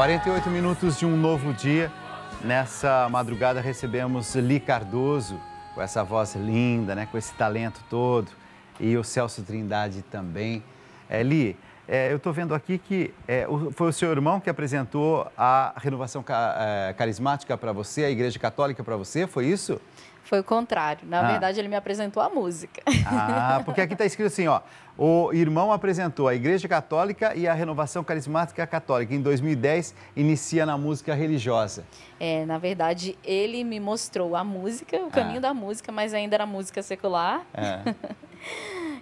48 minutos de um novo dia. Nessa madrugada recebemos Li Cardoso, com essa voz linda, né, com esse talento todo, e o Celso Trindade também. É, Li, é, eu estou vendo aqui que é, foi o seu irmão que apresentou a renovação ca- é, carismática para você, a Igreja Católica para você, foi isso? Foi o contrário. Na Ah. verdade, ele me apresentou a música. Ah, porque aqui está escrito assim, ó. O irmão apresentou a Igreja Católica e a Renovação Carismática Católica. Em 2010, inicia na música religiosa. É, na verdade, ele me mostrou a música, o caminho Ah. da música, mas ainda era música secular. É.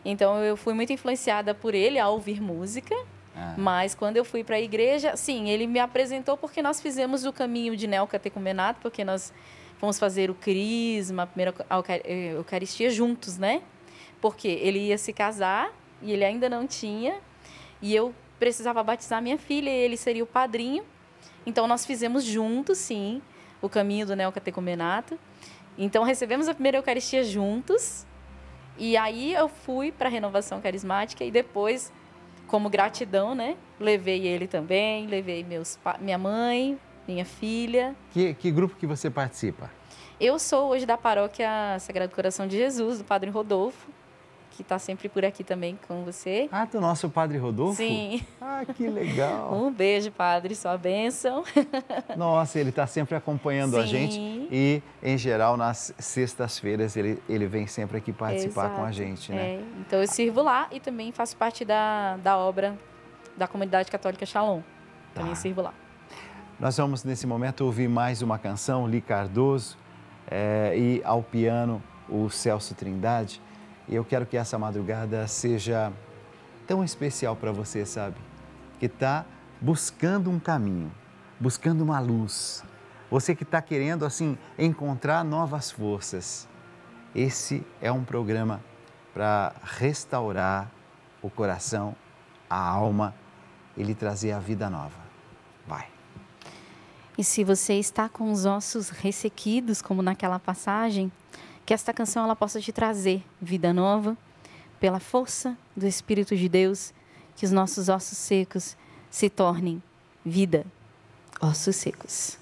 Então, eu fui muito influenciada por ele a ouvir música. Ah. Mas quando eu fui para a igreja, sim, ele me apresentou porque nós fizemos o caminho de neocatecumenato, porque nós fomos fazer o crisma, a primeira euca- eh, eucaristia juntos, né? Porque ele ia se casar e ele ainda não tinha, e eu precisava batizar minha filha, e ele seria o padrinho. Então nós fizemos juntos, sim, o caminho do neocatecumenato. Então recebemos a primeira eucaristia juntos. E aí eu fui para a renovação carismática e depois como gratidão, né? Levei ele também, levei meus minha mãe, minha filha. Que, que grupo que você participa? Eu sou hoje da paróquia Sagrado Coração de Jesus, do Padre Rodolfo, que está sempre por aqui também com você. Ah, do nosso Padre Rodolfo? Sim. Ah, que legal. Um beijo, Padre, sua bênção. Nossa, ele está sempre acompanhando a Sim. gente e, em geral, nas sextas-feiras ele, ele vem sempre aqui participar com a Exato. gente, né? É, então eu sirvo lá e também faço parte da, da obra da Comunidade Católica Shalom. Também Tá. sirvo lá. Nós vamos, nesse momento, ouvir mais uma canção, Li Cardoso, eh, e ao piano, o Celso Trindade. E eu quero que essa madrugada seja tão especial para você, sabe? Que está buscando um caminho, buscando uma luz. Você que está querendo, assim, encontrar novas forças. Esse é um programa para restaurar o coração, a alma e lhe trazer a vida nova. Vai. E se você está com os ossos ressequidos, como naquela passagem, que esta canção ela possa te trazer vida nova, pela força do Espírito de Deus, que os nossos ossos secos se tornem vida, ossos secos.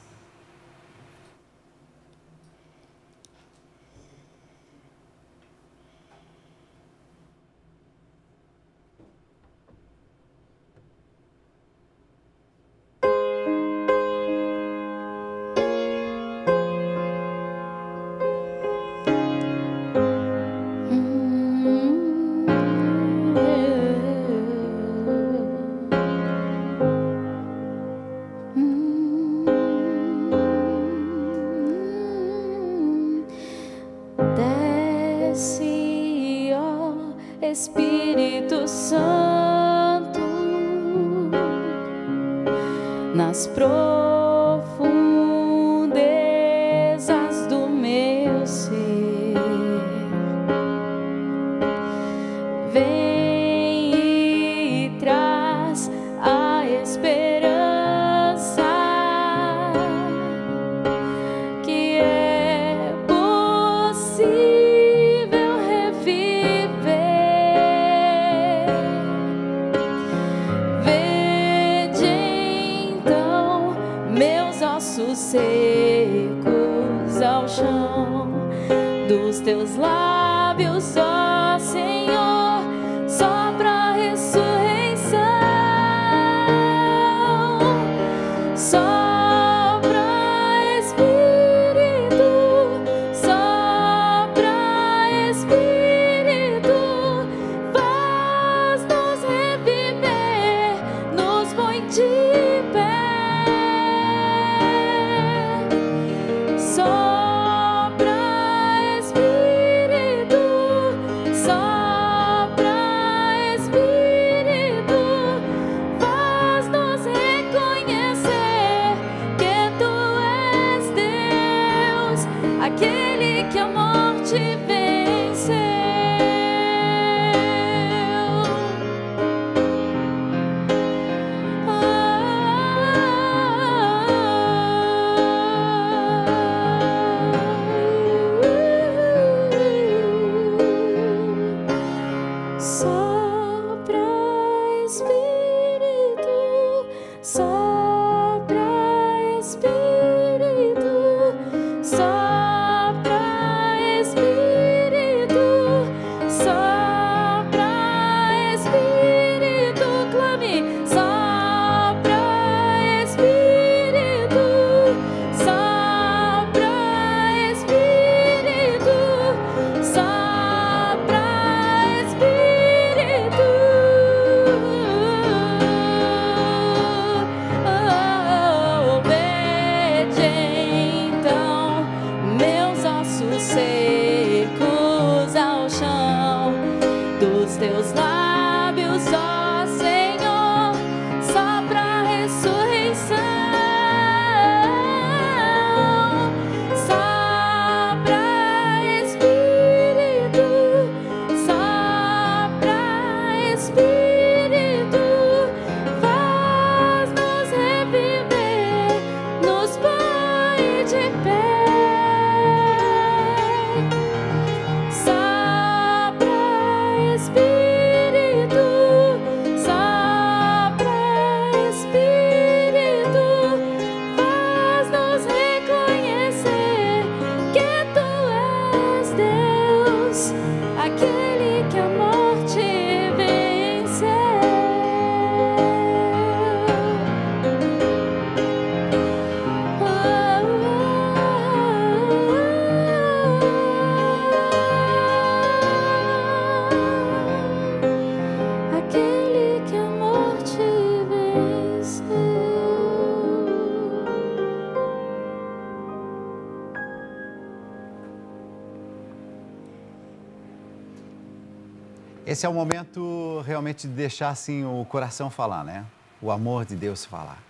Esse é o momento realmente de deixar assim o coração falar, né? O amor de Deus falar.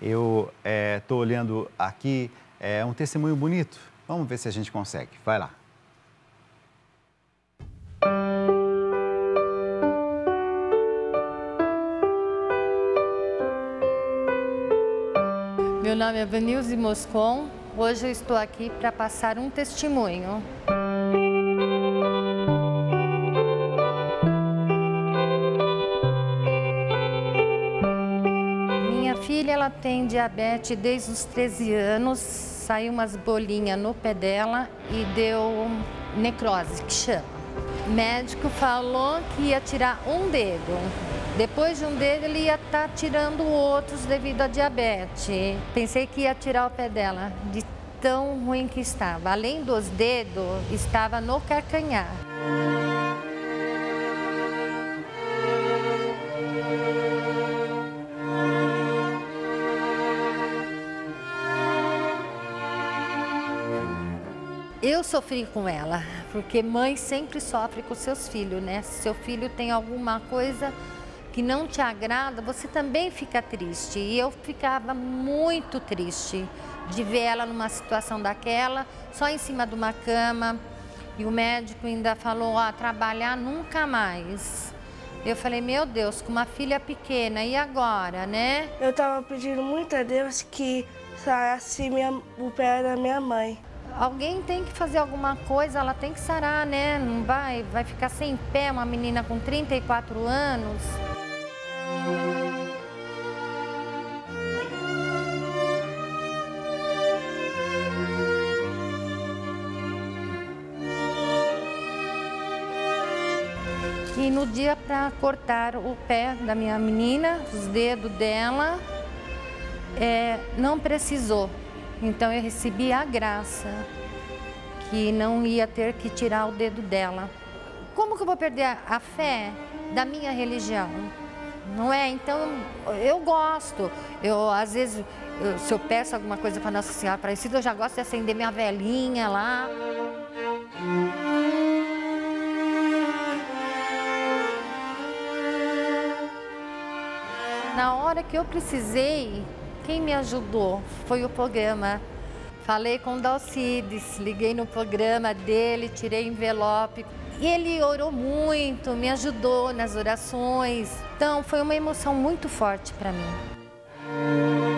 Eu estou é, olhando aqui, é um testemunho bonito. Vamos ver se a gente consegue. Vai lá. Meu nome é Vanilze Moscon. Hoje eu estou aqui para passar um testemunho. Tem diabetes desde os 13 anos, saiu umas bolinhas no pé dela e deu necrose, que chama. O médico falou que ia tirar um dedo. Depois de um dedo, ele ia estar tá tirando outros devido à diabetes. Pensei que ia tirar o pé dela, de tão ruim que estava. Além dos dedos, estava no calcanhar. Eu sofri com ela, porque mãe sempre sofre com seus filhos, né? Se seu filho tem alguma coisa que não te agrada, você também fica triste. E eu ficava muito triste de ver ela numa situação daquela, só em cima de uma cama. E o médico ainda falou: ó, trabalhar nunca mais. Eu falei: meu Deus, com uma filha pequena, e agora, né? Eu tava pedindo muito a Deus que minha, o pé da minha mãe alguém tem que fazer alguma coisa, ela tem que sarar, né? Não vai, vai ficar sem pé uma menina com 34 anos. E no dia para cortar o pé da minha menina, os dedos dela, é, não precisou. Então eu recebi a graça que não ia ter que tirar o dedo dela. Como que eu vou perder a fé da minha religião? Não é? Então eu gosto. Eu às vezes, eu, se eu peço alguma coisa para Nossa Senhora Aparecida, eu já gosto de acender minha velhinha lá. Na hora que eu precisei, quem me ajudou foi o programa. Falei com o Dalcides, liguei no programa dele, tirei envelope. E ele orou muito, me ajudou nas orações. Então foi uma emoção muito forte para mim.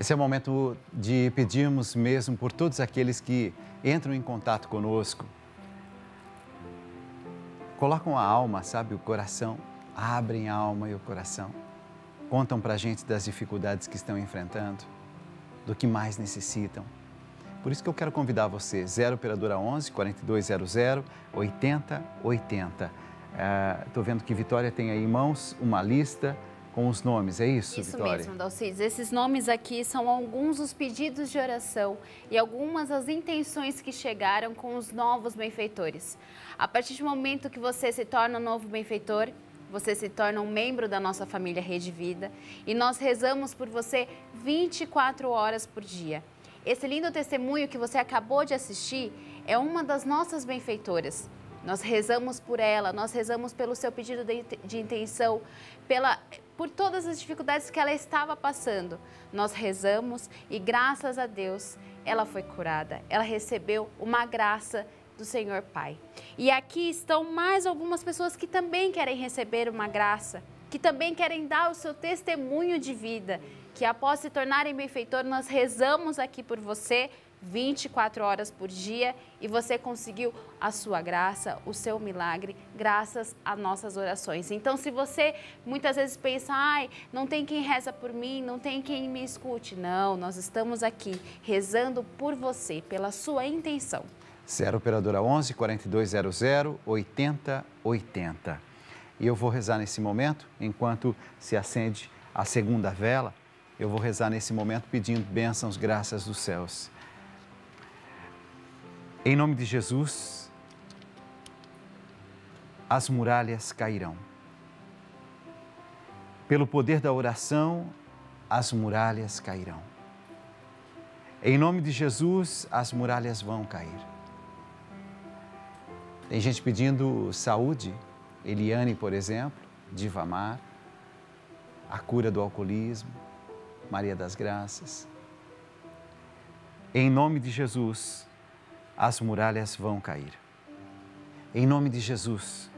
Esse é o momento de pedirmos mesmo por todos aqueles que entram em contato conosco. Colocam a alma, sabe, o coração, abrem a alma e o coração. Contam para a gente das dificuldades que estão enfrentando, do que mais necessitam. Por isso que eu quero convidar você, 0 operadora 11 4200 8080. Estou vendo que Vitória tem aí em mãos uma lista com os nomes, é isso, isso Vitória? Isso mesmo, Dalcides. Esses nomes aqui são alguns dos pedidos de oração e algumas das intenções que chegaram com os novos benfeitores. A partir do momento que você se torna um novo benfeitor, você se torna um membro da nossa família Rede Vida e nós rezamos por você 24 horas por dia. Esse lindo testemunho que você acabou de assistir é uma das nossas benfeitoras. Nós rezamos por ela, nós rezamos pelo seu pedido de, de intenção, pela, por todas as dificuldades que ela estava passando. Nós rezamos e, graças a Deus, ela foi curada. Ela recebeu uma graça do Senhor Pai. E aqui estão mais algumas pessoas que também querem receber uma graça, que também querem dar o seu testemunho de vida, que após se tornarem benfeitor, nós rezamos aqui por você 24 horas por dia e você conseguiu a sua graça, o seu milagre, graças às nossas orações. Então, se você muitas vezes pensa, ai, não tem quem reza por mim, não tem quem me escute. Não, nós estamos aqui rezando por você, pela sua intenção. 0 Operadora 11 4200 8080. E eu vou rezar nesse momento, enquanto se acende a segunda vela, eu vou rezar nesse momento pedindo bênçãos, graças dos céus. Em nome de Jesus, as muralhas cairão. Pelo poder da oração, as muralhas cairão. Em nome de Jesus, as muralhas vão cair. Tem gente pedindo saúde, Eliane, por exemplo, Divamar, a cura do alcoolismo, Maria das Graças. Em nome de Jesus, as muralhas vão cair. Em nome de Jesus,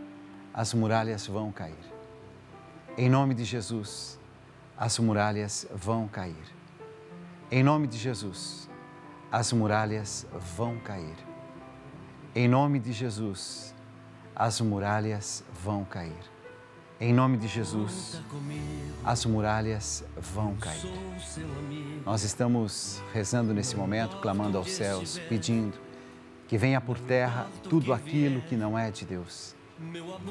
as muralhas vão cair. Em nome de Jesus, as muralhas vão cair. Em nome de Jesus, as muralhas vão cair. Em nome de Jesus, as muralhas vão cair. Em nome de Jesus, as muralhas vão cair. Nós estamos rezando nesse momento, clamando aos céus, pedindo que venha por terra tudo aquilo que não é de Deus.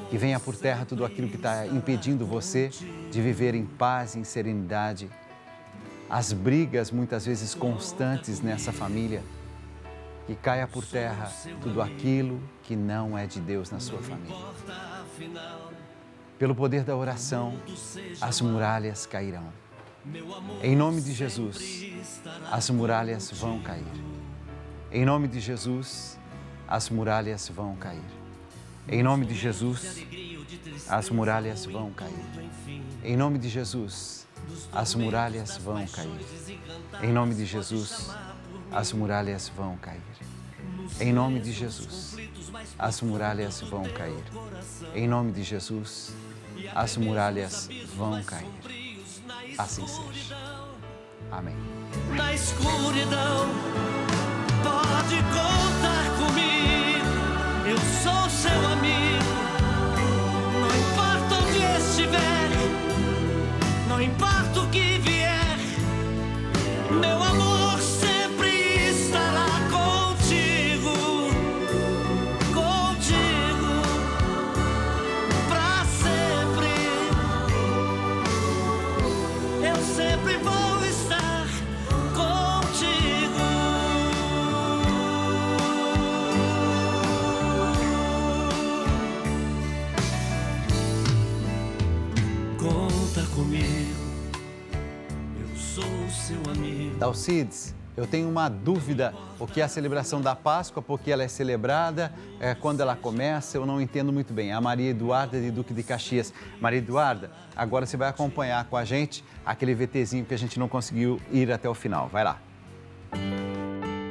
Que venha por terra tudo aquilo que está impedindo você de viver em paz e em serenidade. As brigas, muitas vezes constantes nessa família que caia por terra tudo aquilo que não é de Deus na sua família. Pelo poder da oração, as muralhas cairão. Em nome de Jesus, as muralhas vão cair. Em nome de Jesus, as muralhas vão cair. Em nome de Jesus, as muralhas vão cair. Em nome de Jesus, as muralhas vão cair. Em nome de Jesus, as muralhas vão cair. Em nome de Jesus, as muralhas vão cair. Em nome de Jesus, as muralhas vão cair. Assim seja. Amém. Pode contar comigo. Eu sou seu amigo. Não importa onde estiver, não importa o que vier, meu amor Dalcides, eu tenho uma dúvida, o que é a celebração da Páscoa, porque ela é celebrada, é, quando ela começa, eu não entendo muito bem. A Maria Eduarda de Duque de Caxias. Maria Eduarda, agora você vai acompanhar com a gente aquele VTzinho que a gente não conseguiu ir até o final. Vai lá.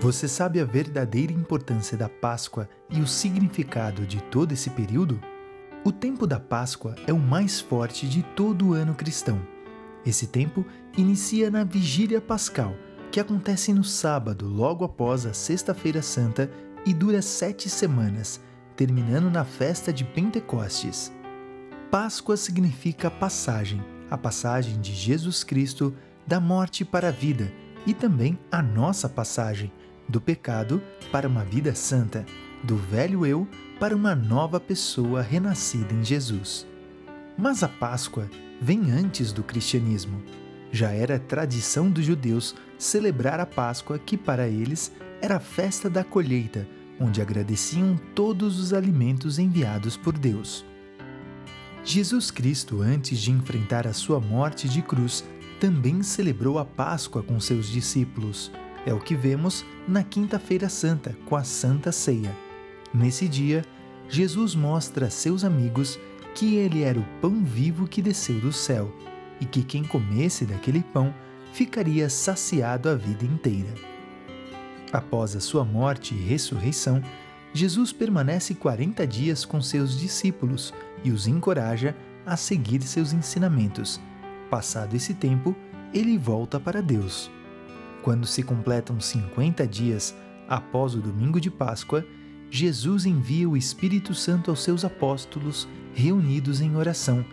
Você sabe a verdadeira importância da Páscoa e o significado de todo esse período? O tempo da Páscoa é o mais forte de todo o ano cristão. Esse tempo inicia na Vigília Pascal, que acontece no sábado, logo após a Sexta-feira Santa, e dura sete semanas, terminando na festa de Pentecostes. Páscoa significa passagem, a passagem de Jesus Cristo da morte para a vida e também a nossa passagem do pecado para uma vida santa, do velho eu para uma nova pessoa renascida em Jesus. Mas a Páscoa vem antes do cristianismo. Já era tradição dos judeus celebrar a Páscoa, que para eles era a festa da colheita, onde agradeciam todos os alimentos enviados por Deus. Jesus Cristo, antes de enfrentar a sua morte de cruz, também celebrou a Páscoa com seus discípulos. É o que vemos na Quinta-feira Santa, com a Santa Ceia. Nesse dia, Jesus mostra a seus amigos que ele era o pão vivo que desceu do céu e que quem comesse daquele pão ficaria saciado a vida inteira. Após a sua morte e ressurreição, Jesus permanece 40 dias com seus discípulos e os encoraja a seguir seus ensinamentos. Passado esse tempo, ele volta para Deus. Quando se completam 50 dias após o domingo de Páscoa, Jesus envia o Espírito Santo aos seus apóstolos reunidos em oração.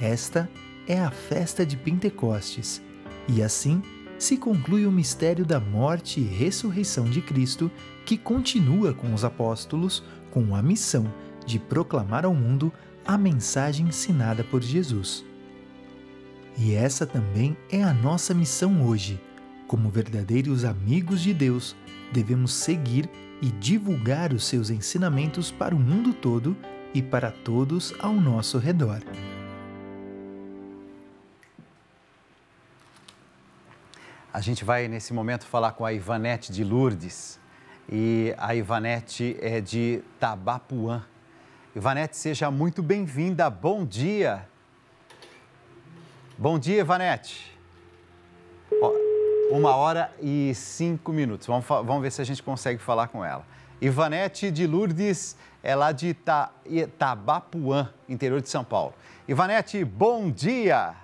Esta é a festa de Pentecostes, e assim se conclui o mistério da morte e ressurreição de Cristo, que continua com os apóstolos com a missão de proclamar ao mundo a mensagem ensinada por Jesus. E essa também é a nossa missão hoje. Como verdadeiros amigos de Deus, devemos seguir e divulgar os seus ensinamentos para o mundo todo e para todos ao nosso redor. A gente vai nesse momento falar com a Ivanete de Lourdes. E a Ivanete é de Tabapuã. Ivanete, seja muito bem-vinda. Bom dia. Bom dia, Ivanete. Uma hora e cinco minutos. Vamos, vamos ver se a gente consegue falar com ela. Ivanete de Lourdes é lá de Ita, Itabapuã, interior de São Paulo. Ivanete, bom dia!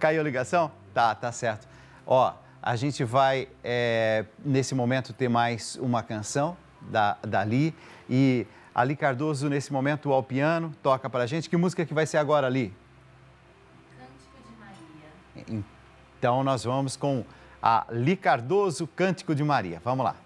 Caiu a ligação? Tá, tá certo. Ó, a gente vai, é, nesse momento, ter mais uma canção da, dali. E Ali Cardoso, nesse momento, ao piano, toca para a gente. Que música que vai ser agora, Ali? Cântico de Maria. Então, nós vamos com a Li Cardoso, Cântico de Maria. Vamos lá.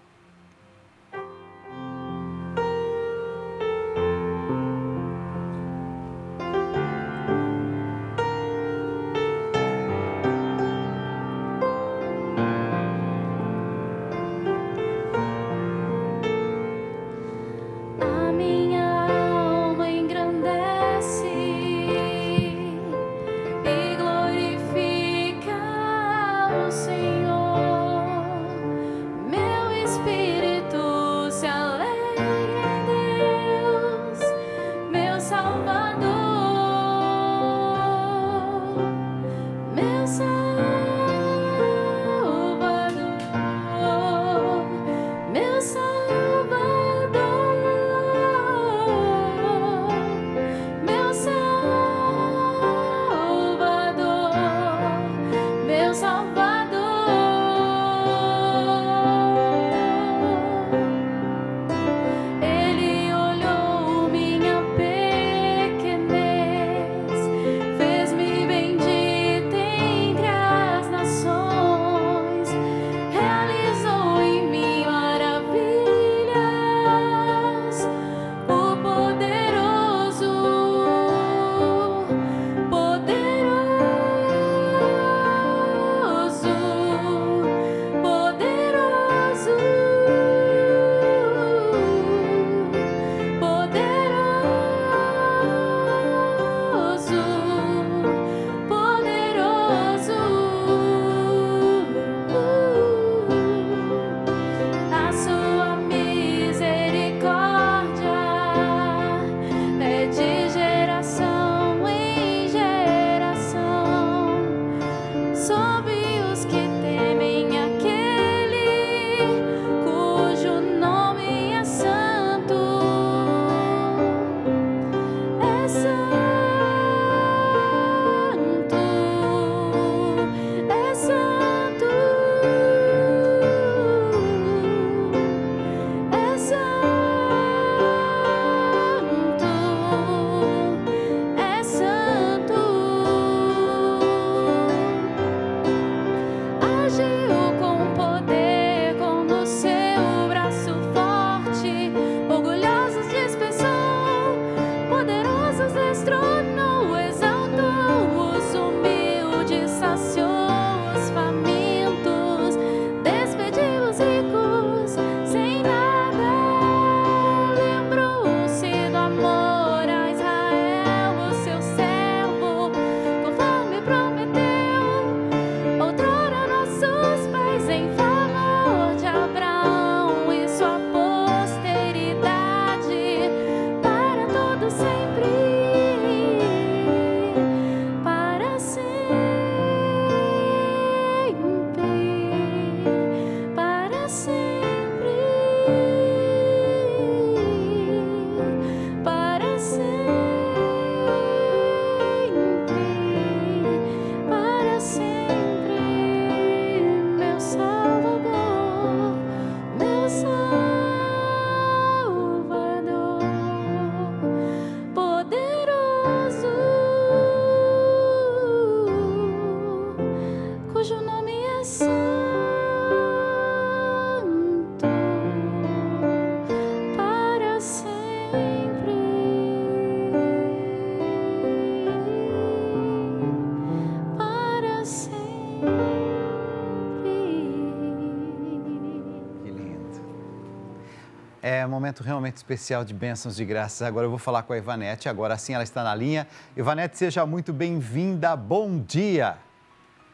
Momento realmente especial de bênçãos de graças. Agora eu vou falar com a Ivanete, agora sim ela está na linha. Ivanete, seja muito bem-vinda, bom dia.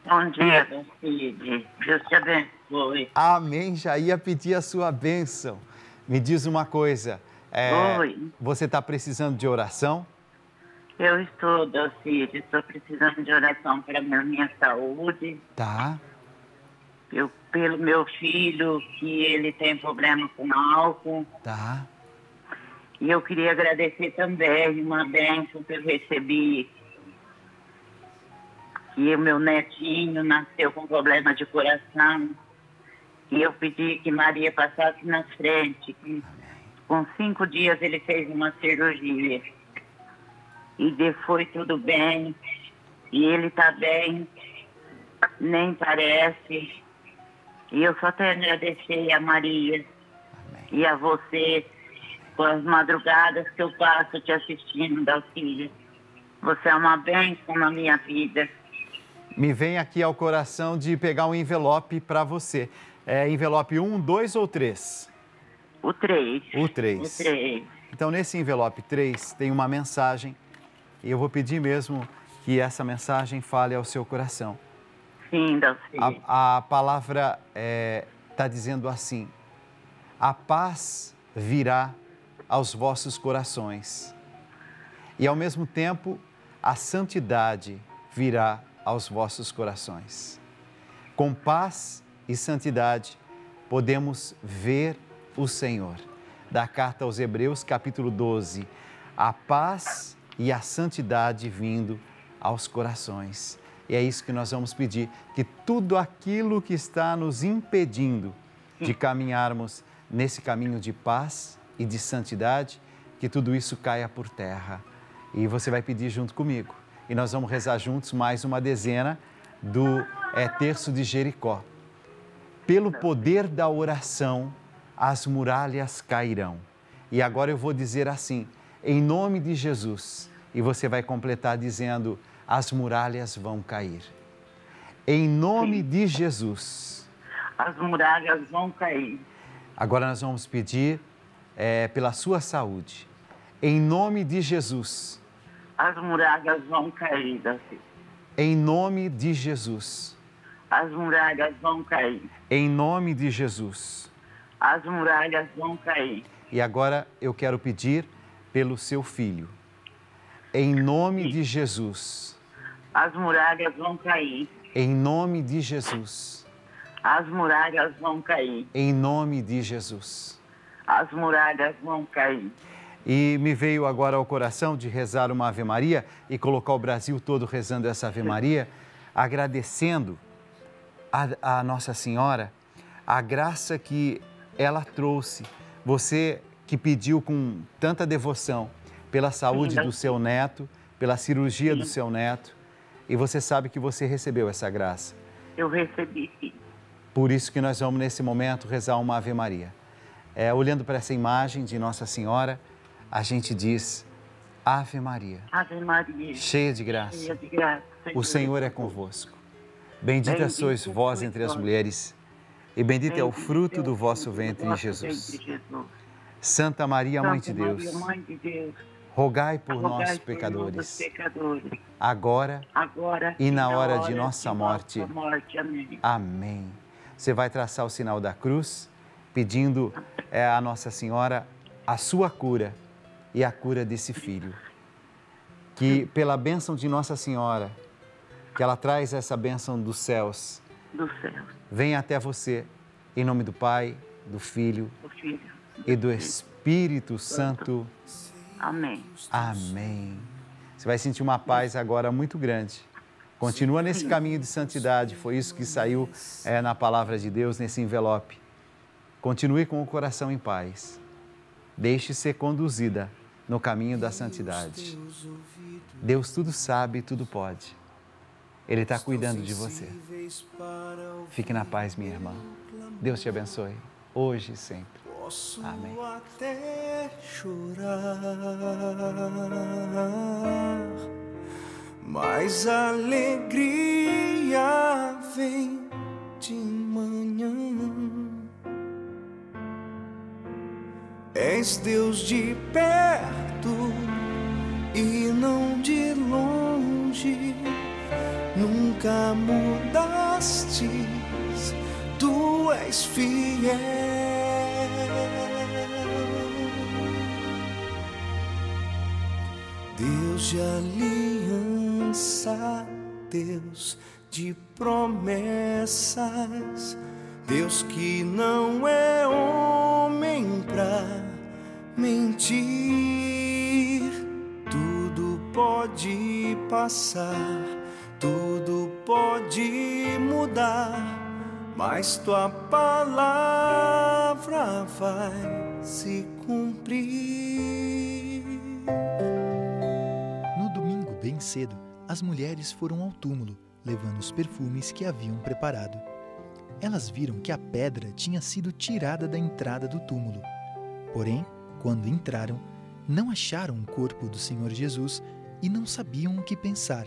Bom dia, meu filho. Deus te abençoe. Amém, já ia pedir a sua bênção. Me diz uma coisa, é, Oi. você está precisando de oração? Eu estou, Dalcide, estou precisando de oração para minha, minha saúde, Tá, eu, pelo meu filho, que ele tem problema com álcool. tá. E eu queria agradecer também uma bênção que eu recebi. Que o meu netinho nasceu com problema de coração. E eu pedi que Maria passasse na frente. que com cinco dias ele fez uma cirurgia. E de- foi tudo bem. E ele está bem. Nem parece. E eu só tenho a agradecer a Maria e a você com as madrugadas que eu passo te assistindo, Dalcília. Você é uma bênção na minha vida. Me vem aqui ao coração de pegar um envelope para você. É envelope 1, 2 ou 3? O 3. O 3. O 3. Então, nesse envelope 3 tem uma mensagem e eu vou pedir mesmo que essa mensagem fale ao seu coração. Sim, Dalcília. A, a palavra está dizendo assim: a paz virá aos vossos corações, e ao mesmo tempo a santidade virá aos vossos corações. Com paz e santidade podemos ver o Senhor. Da carta aos Hebreus, capítulo 12: a paz e a santidade vindo aos corações. E é isso que nós vamos pedir: que tudo aquilo que está nos impedindo de caminharmos nesse caminho de paz e de santidade, que tudo isso caia por terra. E você vai pedir junto comigo. E nós vamos rezar juntos mais uma dezena do é, terço de Jericó. Pelo poder da oração, as muralhas cairão. E agora eu vou dizer assim, em nome de Jesus, e você vai completar dizendo: as muralhas vão cair. Em nome de Jesus. As muralhas vão cair. Agora nós vamos pedir é, pela sua saúde. Em nome de Jesus. As muralhas vão cair, Dalcília. Em nome de Jesus. As muralhas vão cair. Em nome de Jesus. As muralhas vão cair. E agora eu quero pedir pelo seu filho. Em nome de Jesus. As muralhas vão cair. Em nome de Jesus. As muralhas vão cair. Em nome de Jesus. As muralhas vão cair. E me veio agora ao coração de rezar uma Ave Maria e colocar o Brasil todo rezando essa Ave Maria, agradecendo a, a Nossa Senhora a graça que ela trouxe. Você que pediu com tanta devoção pela saúde do seu neto, pela cirurgia do seu neto, e você sabe que você recebeu essa graça. Eu recebi, sim. Por isso que nós vamos nesse momento rezar uma Ave Maria. É, olhando para essa imagem de Nossa Senhora, a gente diz: Ave Maria, Ave Maria. cheia de graça, Cheia de graça. o Senhor é convosco. Bendita Bendita sois vós entre as mulheres, e bendito é o fruto do vosso ventre, Jesus. Jesus. Santa Maria, Mãe de Santa Deus, Maria, Mãe de Deus, rogai por rogai nós, por nós, pecadores, pecadores, agora agora e na hora de nossa de morte. nossa morte. Amém. Amém. Você vai traçar o sinal da cruz, pedindo é, a Nossa Senhora a sua cura e a cura desse filho. Que pela bênção de Nossa Senhora, que ela traz essa bênção dos céus, Do céu, venha até você, em nome do Pai, do Filho do Filho. e do Espírito Santo. Amém. Amém. Você vai sentir uma paz agora muito grande. Continua nesse caminho de santidade, foi isso que saiu é, na palavra de Deus, nesse envelope. Continue com o coração em paz. Deixe ser conduzida no caminho da santidade. Deus tudo sabe, tudo pode. Ele está cuidando de você. Fique na paz, minha irmã. Deus te abençoe, hoje e sempre. Amém. até chorar, mas a alegria vem de manhã. és Deus de perto e não de longe. Nunca mudaste, tu és fiel. Deus de aliança, Deus de promessas, Deus que não é homem pra mentir. Tudo pode passar, tudo pode mudar, mas tua palavra vai se cumprir. Cedo, as mulheres foram ao túmulo, levando os perfumes que haviam preparado. Elas viram que a pedra tinha sido tirada da entrada do túmulo. Porém, quando entraram, não acharam o corpo do Senhor Jesus e não sabiam o que pensar.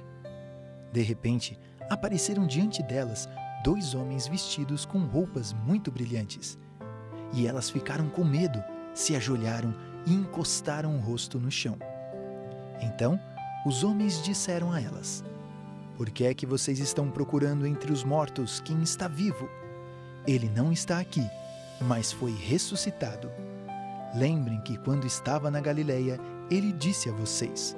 De repente, apareceram diante delas dois homens vestidos com roupas muito brilhantes. E elas ficaram com medo, se ajoelharam e encostaram o rosto no chão. Então, os homens disseram a elas: Por que é que vocês estão procurando entre os mortos quem está vivo? Ele não está aqui, mas foi ressuscitado. Lembrem que quando estava na Galileia, ele disse a vocês: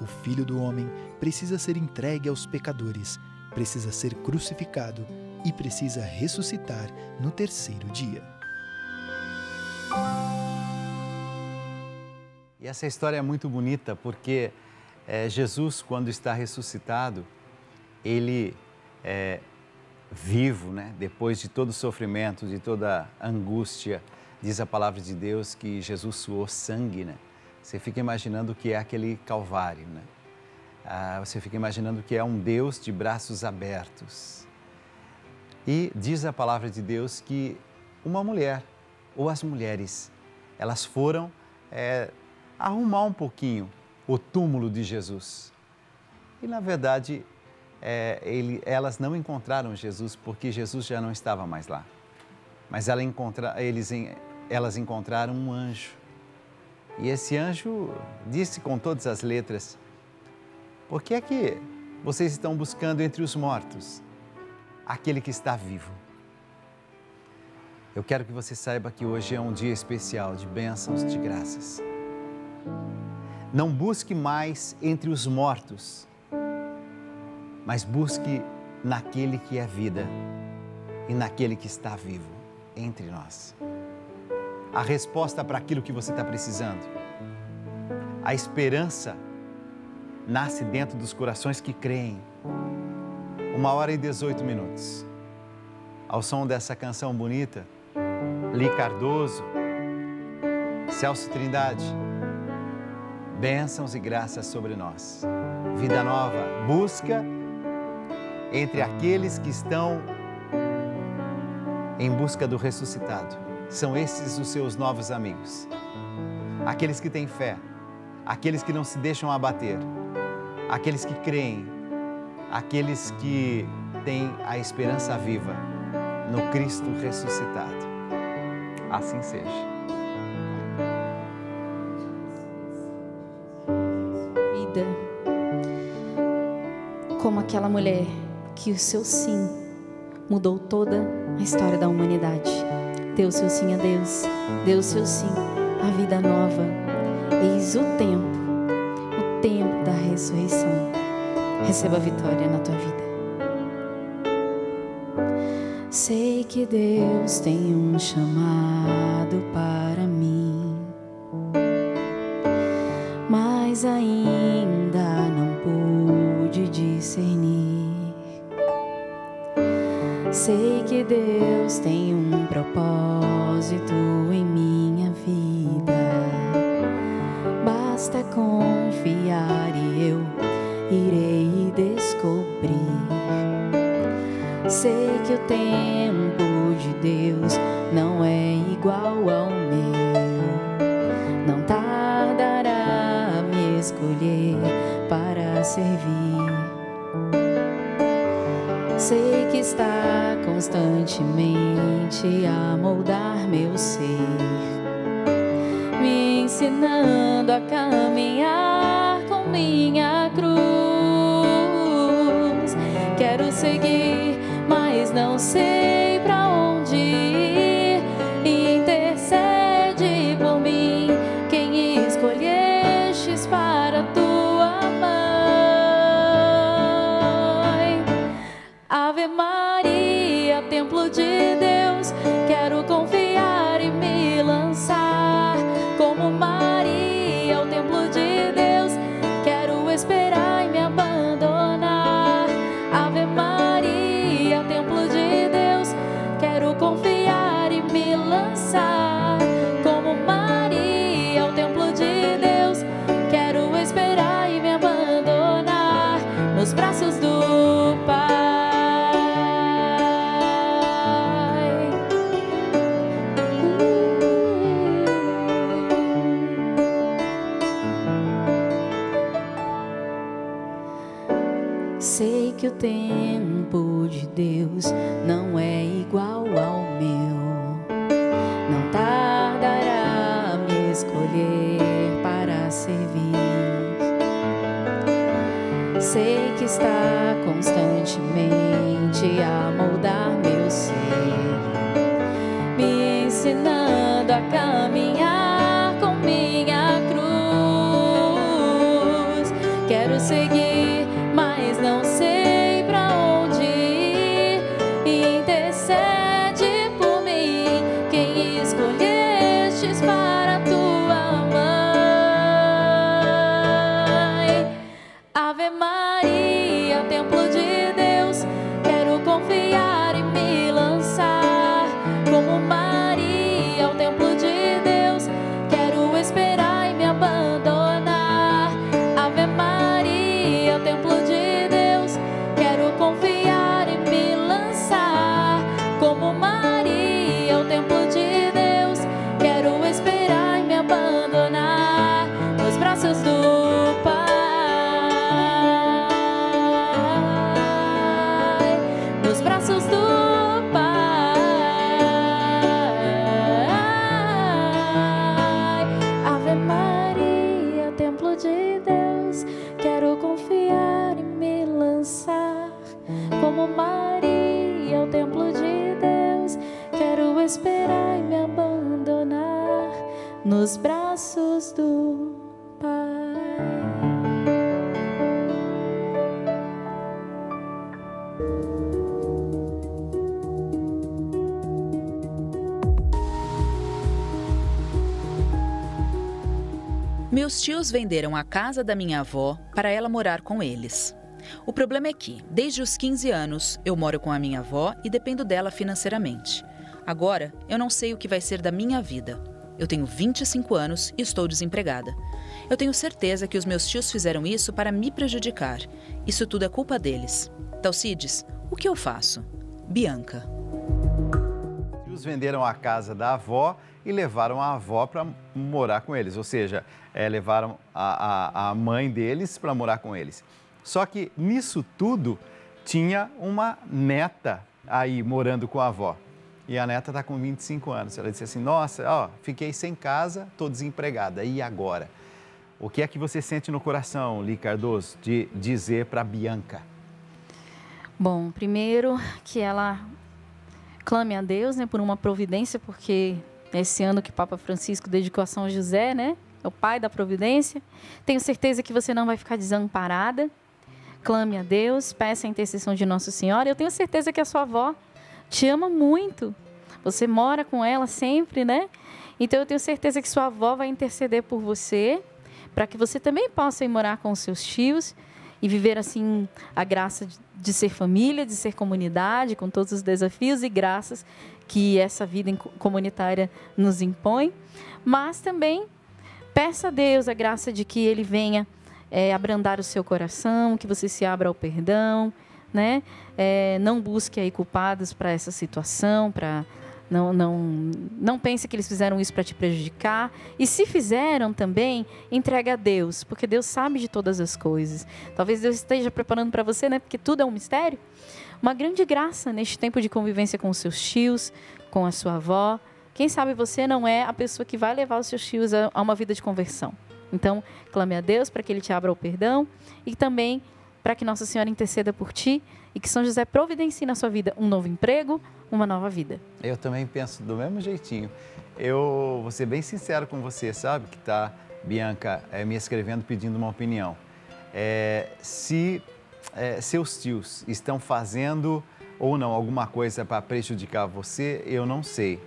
O filho do homem precisa ser entregue aos pecadores, precisa ser crucificado e precisa ressuscitar no terceiro dia. E essa história é muito bonita porque é, Jesus, quando está ressuscitado, ele é vivo, né? depois de todo o sofrimento, de toda a angústia, diz a palavra de Deus que Jesus suou sangue. Né? Você fica imaginando o que é aquele Calvário. Né? Ah, você fica imaginando que é um Deus de braços abertos. E diz a palavra de Deus que uma mulher, ou as mulheres, elas foram é, arrumar um pouquinho o túmulo de Jesus. E na verdade, é, ele, elas não encontraram Jesus porque Jesus já não estava mais lá. Mas ela encontra, eles, elas encontraram um anjo. E esse anjo disse com todas as letras: Por que é que vocês estão buscando entre os mortos aquele que está vivo? Eu quero que você saiba que hoje é um dia especial de bênçãos, de graças. Não busque mais entre os mortos, mas busque naquele que é vida e naquele que está vivo entre nós. A resposta para aquilo que você está precisando. A esperança nasce dentro dos corações que creem. Uma hora e 18 minutos. Ao som dessa canção bonita, Li Cardoso, Celso Trindade bênçãos e graças sobre nós. Vida nova, busca entre aqueles que estão em busca do ressuscitado. São esses os seus novos amigos. Aqueles que têm fé, aqueles que não se deixam abater, aqueles que creem, aqueles que têm a esperança viva no Cristo ressuscitado. Assim seja. Aquela mulher que o seu sim mudou toda a história da humanidade. Deu seu sim a Deus, deu seu sim a vida nova. Eis o tempo, o tempo da ressurreição. Receba a vitória na tua vida. Sei que Deus tem um chamado para mim, a caminhar nos braços do Meus tios venderam a casa da minha avó para ela morar com eles. O problema é que, desde os 15 anos, eu moro com a minha avó e dependo dela financeiramente. Agora, eu não sei o que vai ser da minha vida. Eu tenho 25 anos e estou desempregada. Eu tenho certeza que os meus tios fizeram isso para me prejudicar. Isso tudo é culpa deles. Talcides, o que eu faço? Bianca. Os venderam a casa da avó e levaram a avó para morar com eles, ou seja, é, levaram a, a, a mãe deles para morar com eles. Só que nisso tudo tinha uma neta aí morando com a avó. E a neta está com 25 anos. Ela disse assim: Nossa, ó, fiquei sem casa, estou desempregada. E agora? O que é que você sente no coração, Li Cardoso, de dizer para Bianca? Bom, primeiro que ela clame a Deus, né, por uma providência, porque esse ano que Papa Francisco dedicou a São José, né, é o pai da providência. Tenho certeza que você não vai ficar desamparada. Clame a Deus, peça a intercessão de Nossa Senhora. Eu tenho certeza que a sua avó te ama muito. Você mora com ela sempre, né? Então eu tenho certeza que sua avó vai interceder por você, para que você também possa ir morar com seus tios e viver assim a graça de, ser família, de ser comunidade, com todos os desafios e graças que essa vida comunitária nos impõe. Mas também peça a Deus a graça de que Ele venha é, abrandar o seu coração, que você se abra ao perdão, né? É, não busque aí culpados para essa situação, para não, não, não pense que eles fizeram isso para te prejudicar. E se fizeram também, entregue a Deus, porque Deus sabe de todas as coisas. Talvez Deus esteja preparando para você, né? Porque tudo é um mistério. Uma grande graça neste tempo de convivência com seus tios, com a sua avó, quem sabe você não é a pessoa que vai levar os seus filhos a, a uma vida de conversão. Então, clame a Deus para que Ele te abra o perdão e também para que Nossa Senhora interceda por ti e que São José providencie na sua vida um novo emprego, uma nova vida. Eu também penso do mesmo jeitinho. Eu vou ser bem sincero com você, sabe? Que está, Bianca, é, me escrevendo pedindo uma opinião. É, se é, seus tios estão fazendo ou não alguma coisa para prejudicar você, eu não sei.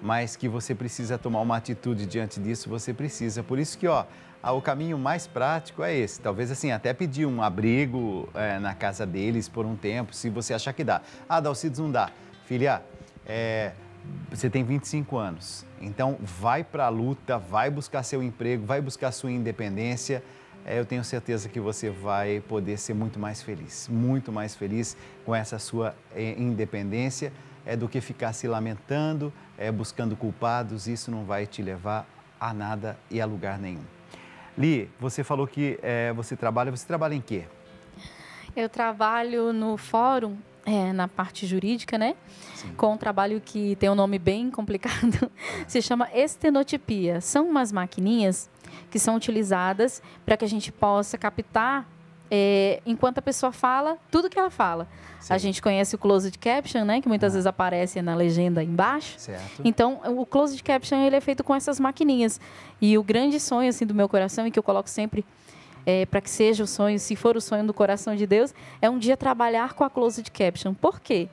Mas que você precisa tomar uma atitude diante disso, você precisa. Por isso que, ó, o caminho mais prático é esse. Talvez assim, até pedir um abrigo é, na casa deles por um tempo, se você achar que dá. Ah, Dalcides não dá. Filha, é, você tem 25 anos, então vai para a luta, vai buscar seu emprego, vai buscar sua independência é, eu tenho certeza que você vai poder ser muito mais feliz, muito mais feliz com essa sua é, independência é, do que ficar se lamentando, é, buscando culpados. Isso não vai te levar a nada e a lugar nenhum. Li, você falou que é, você trabalha, você trabalha em quê? Eu trabalho no fórum, é, na parte jurídica, né? Sim. Com um trabalho que tem um nome bem complicado, se chama estenotipia. São umas maquininhas que são utilizadas para que a gente possa captar é, enquanto a pessoa fala, tudo que ela fala. Sim. A gente conhece o closed caption, né, que muitas ah. vezes aparece na legenda embaixo. Certo. Então, o closed caption ele é feito com essas maquininhas. E o grande sonho assim do meu coração e que eu coloco sempre é, para que seja o sonho, se for o sonho do coração de Deus, é um dia trabalhar com a closed caption. Por quê?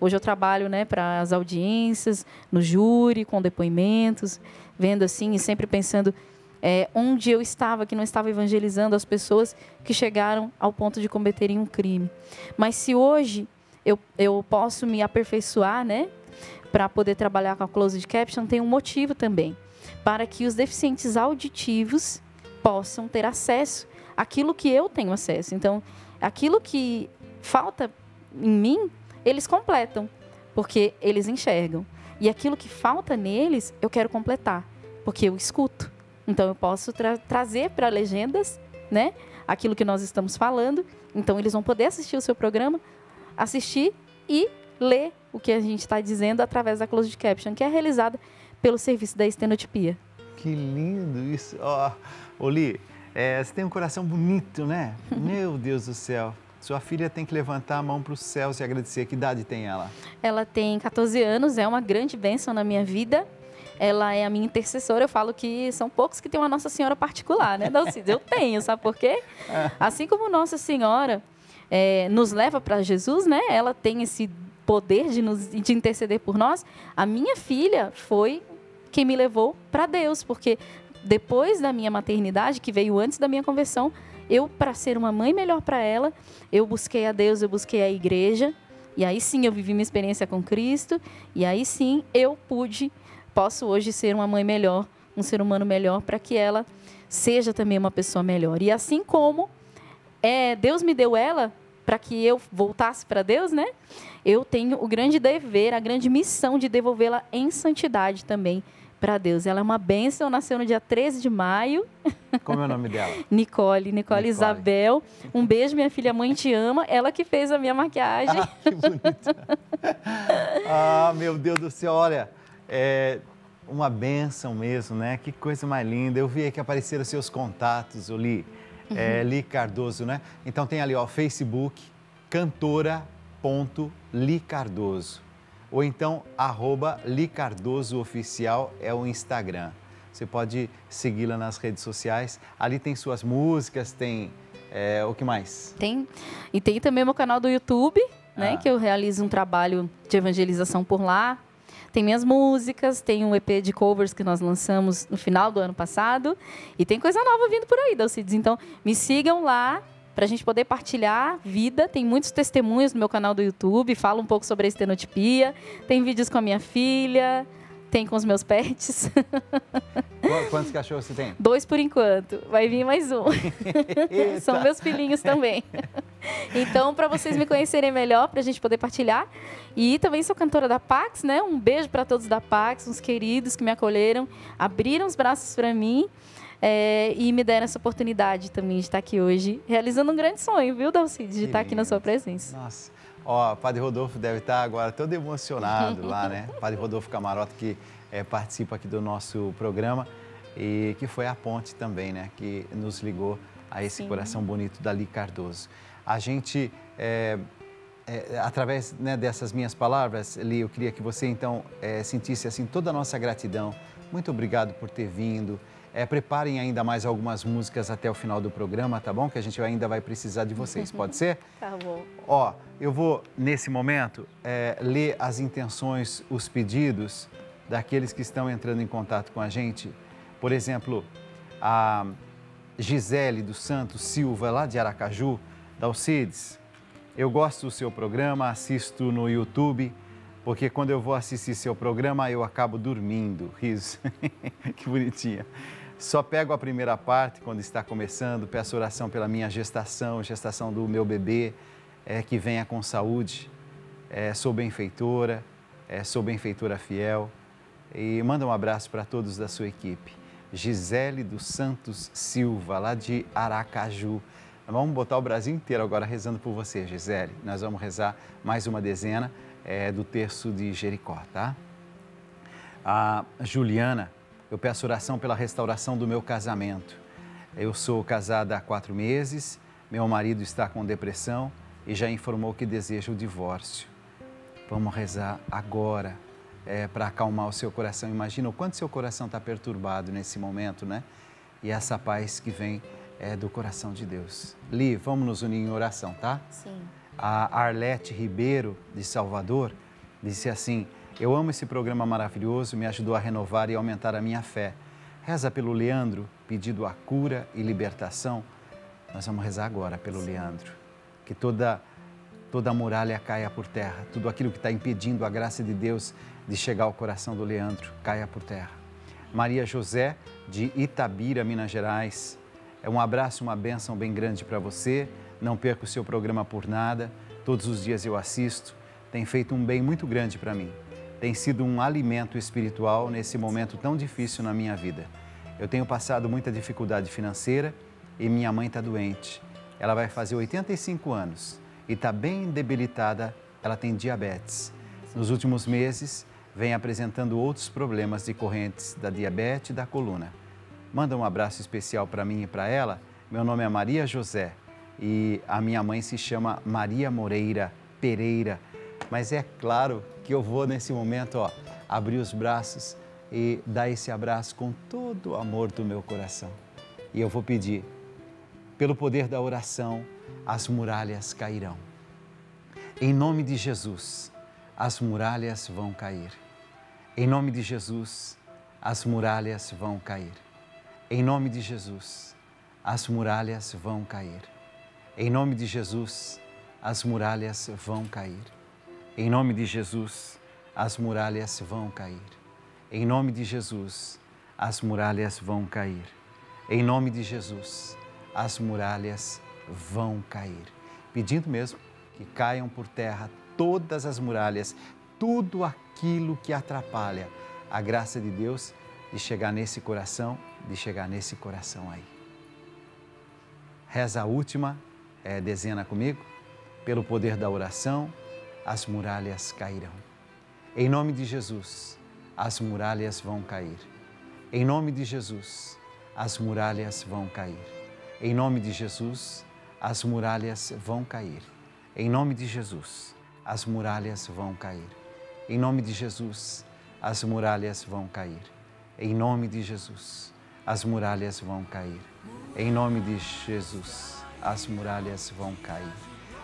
Hoje eu trabalho, né, para as audiências, no júri, com depoimentos, vendo assim e sempre pensando é, onde eu estava, que não estava evangelizando as pessoas que chegaram ao ponto de cometerem um crime. Mas se hoje eu, eu posso me aperfeiçoar, né, para poder trabalhar com a closed caption, tem um motivo também, para que os deficientes auditivos possam ter acesso àquilo que eu tenho acesso. Então, aquilo que falta em mim, eles completam, porque eles enxergam. E aquilo que falta neles, eu quero completar, porque eu escuto. Então eu posso tra trazer para legendas, né, aquilo que nós estamos falando. Então eles vão poder assistir o seu programa, assistir e ler o que a gente está dizendo através da closed caption, que é realizada pelo serviço da estenotipia. Que lindo isso! Ó, oh, Oli, é, você tem um coração bonito, né? Meu Deus do céu. Sua filha tem que levantar a mão para os céus e agradecer. Que idade tem ela? Ela tem 14 anos, é uma grande bênção na minha vida ela é a minha intercessora. Eu falo que são poucos que têm uma Nossa Senhora particular, né, Dalcides? Eu tenho, sabe por quê? É. Assim como Nossa Senhora é, nos leva para Jesus, né? Ela tem esse poder de, nos, de interceder por nós. A minha filha foi quem me levou para Deus, porque depois da minha maternidade, que veio antes da minha conversão, eu, para ser uma mãe melhor para ela, eu busquei a Deus, eu busquei a igreja, e aí sim eu vivi minha experiência com Cristo, e aí sim eu pude posso hoje ser uma mãe melhor, um ser humano melhor, para que ela seja também uma pessoa melhor. E assim como é, Deus me deu ela para que eu voltasse para Deus, né? Eu tenho o grande dever, a grande missão de devolvê-la em santidade também para Deus. Ela é uma bênção, nasceu no dia 13 de maio. Como é o nome dela? Nicole, Nicole, Nicole. Isabel. Um beijo, minha filha, mãe te ama. Ela que fez a minha maquiagem. Ah, que bonita. ah, meu Deus do céu, olha, é uma benção mesmo, né? Que coisa mais linda. Eu vi que apareceram seus contatos, eu li. É, uhum. É, Li Cardoso, né? Então tem ali, ó, Facebook, cantora.licardoso. Ou então, arroba Licardoso Oficial é o Instagram. Você pode segui-la nas redes sociais. Ali tem suas músicas, tem é, o que mais? Tem. E tem também meu canal do YouTube, né? Ah. Que eu realizo um trabalho de evangelização por lá. Tem minhas músicas, tem um EP de covers que nós lançamos no final do ano passado. E tem coisa nova vindo por aí, Dalcides. Então, me sigam lá para a gente poder partilhar vida. Tem muitos testemunhos no meu canal do YouTube. Falo um pouco sobre a estenotipia. Tem vídeos com a minha filha. Tem com os meus pets. Quantos cachorros você tem? Dois por enquanto. Vai vir mais um. São meus filhinhos também. Então, para vocês me conhecerem melhor, para a gente poder partilhar. E também sou cantora da Pax, né? Um beijo para todos da Pax, uns queridos que me acolheram, abriram os braços para mim. É, e me deram essa oportunidade também de estar aqui hoje, realizando um grande sonho, viu, Dalcide, de estar aqui na sua presença. Nossa. Ó, Padre Rodolfo deve estar agora todo emocionado lá, né? Padre Rodolfo Camarote, que é, participa aqui do nosso programa e que foi a ponte também, né? Que nos ligou a esse Sim. coração bonito da Li Cardoso. A gente, é, é, através né, dessas minhas palavras, Li, eu queria que você então sentisse assim toda a nossa gratidão. Muito obrigado por ter vindo. É, preparem ainda mais algumas músicas até o final do programa, tá bom? Que a gente ainda vai precisar de vocês, pode ser? tá bom. Ó, eu vou, nesse momento, é, ler as intenções, os pedidos daqueles que estão entrando em contato com a gente. Por exemplo, a Gisele dos Santos Silva, lá de Aracaju, da Alcides. Eu gosto do seu programa, assisto no YouTube, porque quando eu vou assistir seu programa eu acabo dormindo. Riso. que bonitinha. Só pego a primeira parte quando está começando, peço oração pela minha gestação, gestação do meu bebê, é, que venha com saúde. É, sou benfeitora, é, sou benfeitora fiel. E manda um abraço para todos da sua equipe. Gisele dos Santos Silva, lá de Aracaju. Vamos botar o Brasil inteiro agora rezando por você, Gisele. Nós vamos rezar mais uma dezena é, do terço de Jericó, tá? A Juliana, eu peço oração pela restauração do meu casamento. Eu sou casada há quatro meses, meu marido está com depressão e já informou que deseja o divórcio. Vamos rezar agora é, para acalmar o seu coração. Imagina o quanto seu coração está perturbado nesse momento, né? E essa paz que vem é do coração de Deus. Li, vamos nos unir em oração, tá? Sim. A Arlete Ribeiro, de Salvador, disse assim: Eu amo esse programa maravilhoso, me ajudou a renovar e aumentar a minha fé. Reza pelo Leandro, pedido a cura e libertação. Nós vamos rezar agora pelo Sim. Leandro. Que toda toda muralha caia por terra, tudo aquilo que está impedindo a graça de Deus de chegar ao coração do Leandro caia por terra. Maria José, de Itabira, Minas Gerais, é um abraço, uma bênção bem grande para você. Não perca o seu programa por nada. Todos os dias eu assisto. Tem feito um bem muito grande para mim. Tem sido um alimento espiritual nesse momento tão difícil na minha vida. Eu tenho passado muita dificuldade financeira e minha mãe está doente. Ela vai fazer 85 anos e está bem debilitada. Ela tem diabetes. Nos últimos meses, vem apresentando outros problemas decorrentes da diabetes e da coluna. Manda um abraço especial para mim e para ela. Meu nome é Maria José e a minha mãe se chama Maria Moreira Pereira. Mas é claro que eu vou nesse momento ó, abrir os braços e dar esse abraço com todo o amor do meu coração. E eu vou pedir, pelo poder da oração, as muralhas cairão. Em nome de Jesus, as muralhas vão cair. Em nome de Jesus, as muralhas vão cair. Em nome de Jesus, as muralhas vão cair. Em nome de Jesus, as muralhas vão cair. Em nome de Jesus, as muralhas vão cair. Em nome de Jesus, as muralhas vão cair. Em nome de Jesus, as muralhas vão cair. Pedindo mesmo que caiam por terra todas as muralhas, tudo aquilo que atrapalha a graça de Deus de chegar nesse coração, de chegar nesse coração aí. Reza a última é, dezena comigo. Pelo poder da oração, as muralhas cairão. Em nome de Jesus, as muralhas vão cair. Em nome de Jesus, as muralhas vão cair. Em nome de Jesus, as muralhas vão cair. Em nome de Jesus, as muralhas vão cair. Em nome de Jesus, as muralhas vão cair. Em nome de Jesus, as muralhas vão cair. Em nome de Jesus, as muralhas vão cair.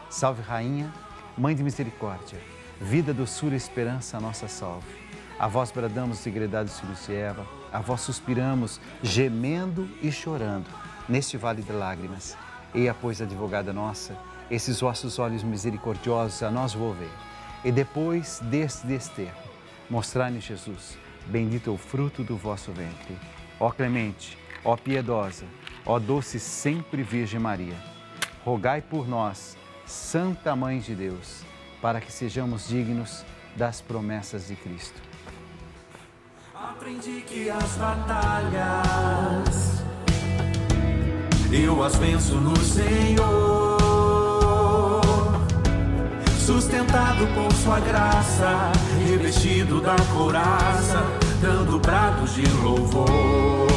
Salve, Rainha, Mãe de Misericórdia, vida, doçura e esperança, a nossa salve. A vós bradamos, segredados filhos de Eva, a vós suspiramos, gemendo e chorando, neste vale de lágrimas. Eia, pois, advogada nossa, esses vossos olhos misericordiosos a nós volver e depois deste desterro, mostrai-nos Jesus, bendito é o fruto do vosso ventre. Ó clemente, ó piedosa, ó doce sempre Virgem Maria, rogai por nós, Santa Mãe de Deus, para que sejamos dignos das promessas de Cristo. Aprendi que as batalhas eu as venço no Senhor sustentado por sua graça, revestido da couraça cantando brados de louvor.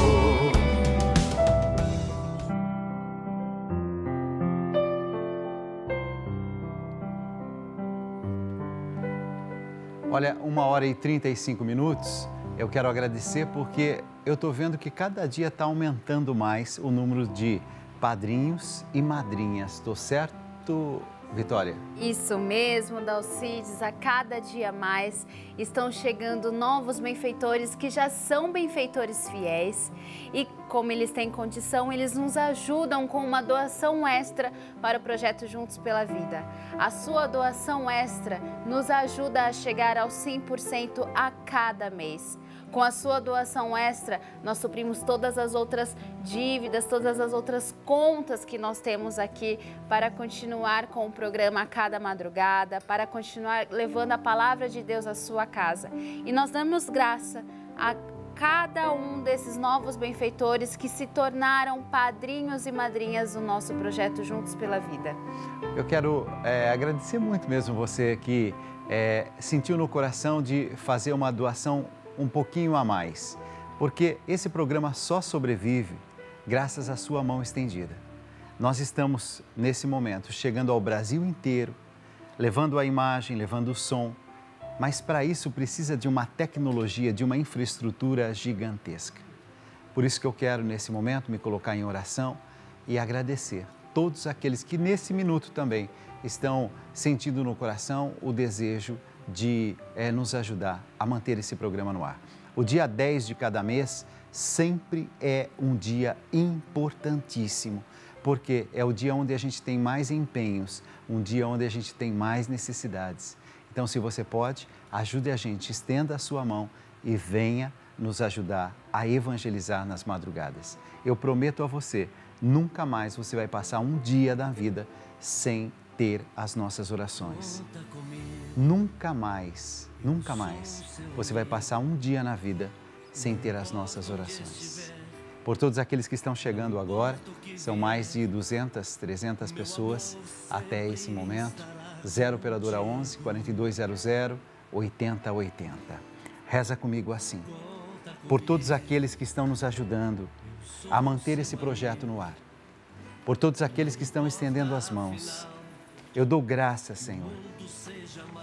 Olha, uma hora e 35 minutos. Eu quero agradecer porque eu estou vendo que cada dia está aumentando mais o número de padrinhos e madrinhas. Estou certo, Vitória? Isso mesmo, Dalcides. A cada dia mais estão chegando novos benfeitores que já são benfeitores fiéis e, como eles têm condição, eles nos ajudam com uma doação extra para o projeto Juntos pela Vida. A sua doação extra nos ajuda a chegar aos 100% a cada mês. Com a sua doação extra, nós suprimos todas as outras dívidas, todas as outras contas que nós temos aqui para continuar com o programa a cada madrugada, para continuar levando a palavra de Deus à sua casa. E nós damos graça a cada um desses novos benfeitores que se tornaram padrinhos e madrinhas do nosso projeto Juntos pela Vida. Eu quero é, agradecer muito mesmo você que é, sentiu no coração de fazer uma doação um pouquinho a mais, porque esse programa só sobrevive graças à sua mão estendida. Nós estamos, nesse momento, chegando ao Brasil inteiro, levando a imagem, levando o som, mas para isso precisa de uma tecnologia, de uma infraestrutura gigantesca. Por isso que eu quero, nesse momento, me colocar em oração e agradecer todos aqueles que, nesse minuto também, estão sentindo no coração o desejo de é, nos ajudar a manter esse programa no ar. O dia 10 de cada mês sempre é um dia importantíssimo, porque é o dia onde a gente tem mais empenhos, um dia onde a gente tem mais necessidades. Então, se você pode, ajude a gente, estenda a sua mão e venha nos ajudar a evangelizar nas madrugadas. Eu prometo a você, nunca mais você vai passar um dia da vida sem ter as nossas orações. Nunca mais, nunca mais você vai passar um dia na vida sem ter as nossas orações. Por todos aqueles que estão chegando agora, são mais de 200, 300 pessoas até esse momento. 0 operadora 11 4200 8080. Reza comigo assim. Por todos aqueles que estão nos ajudando a manter esse projeto no ar. Por todos aqueles que estão estendendo as mãos eu dou graças, Senhor,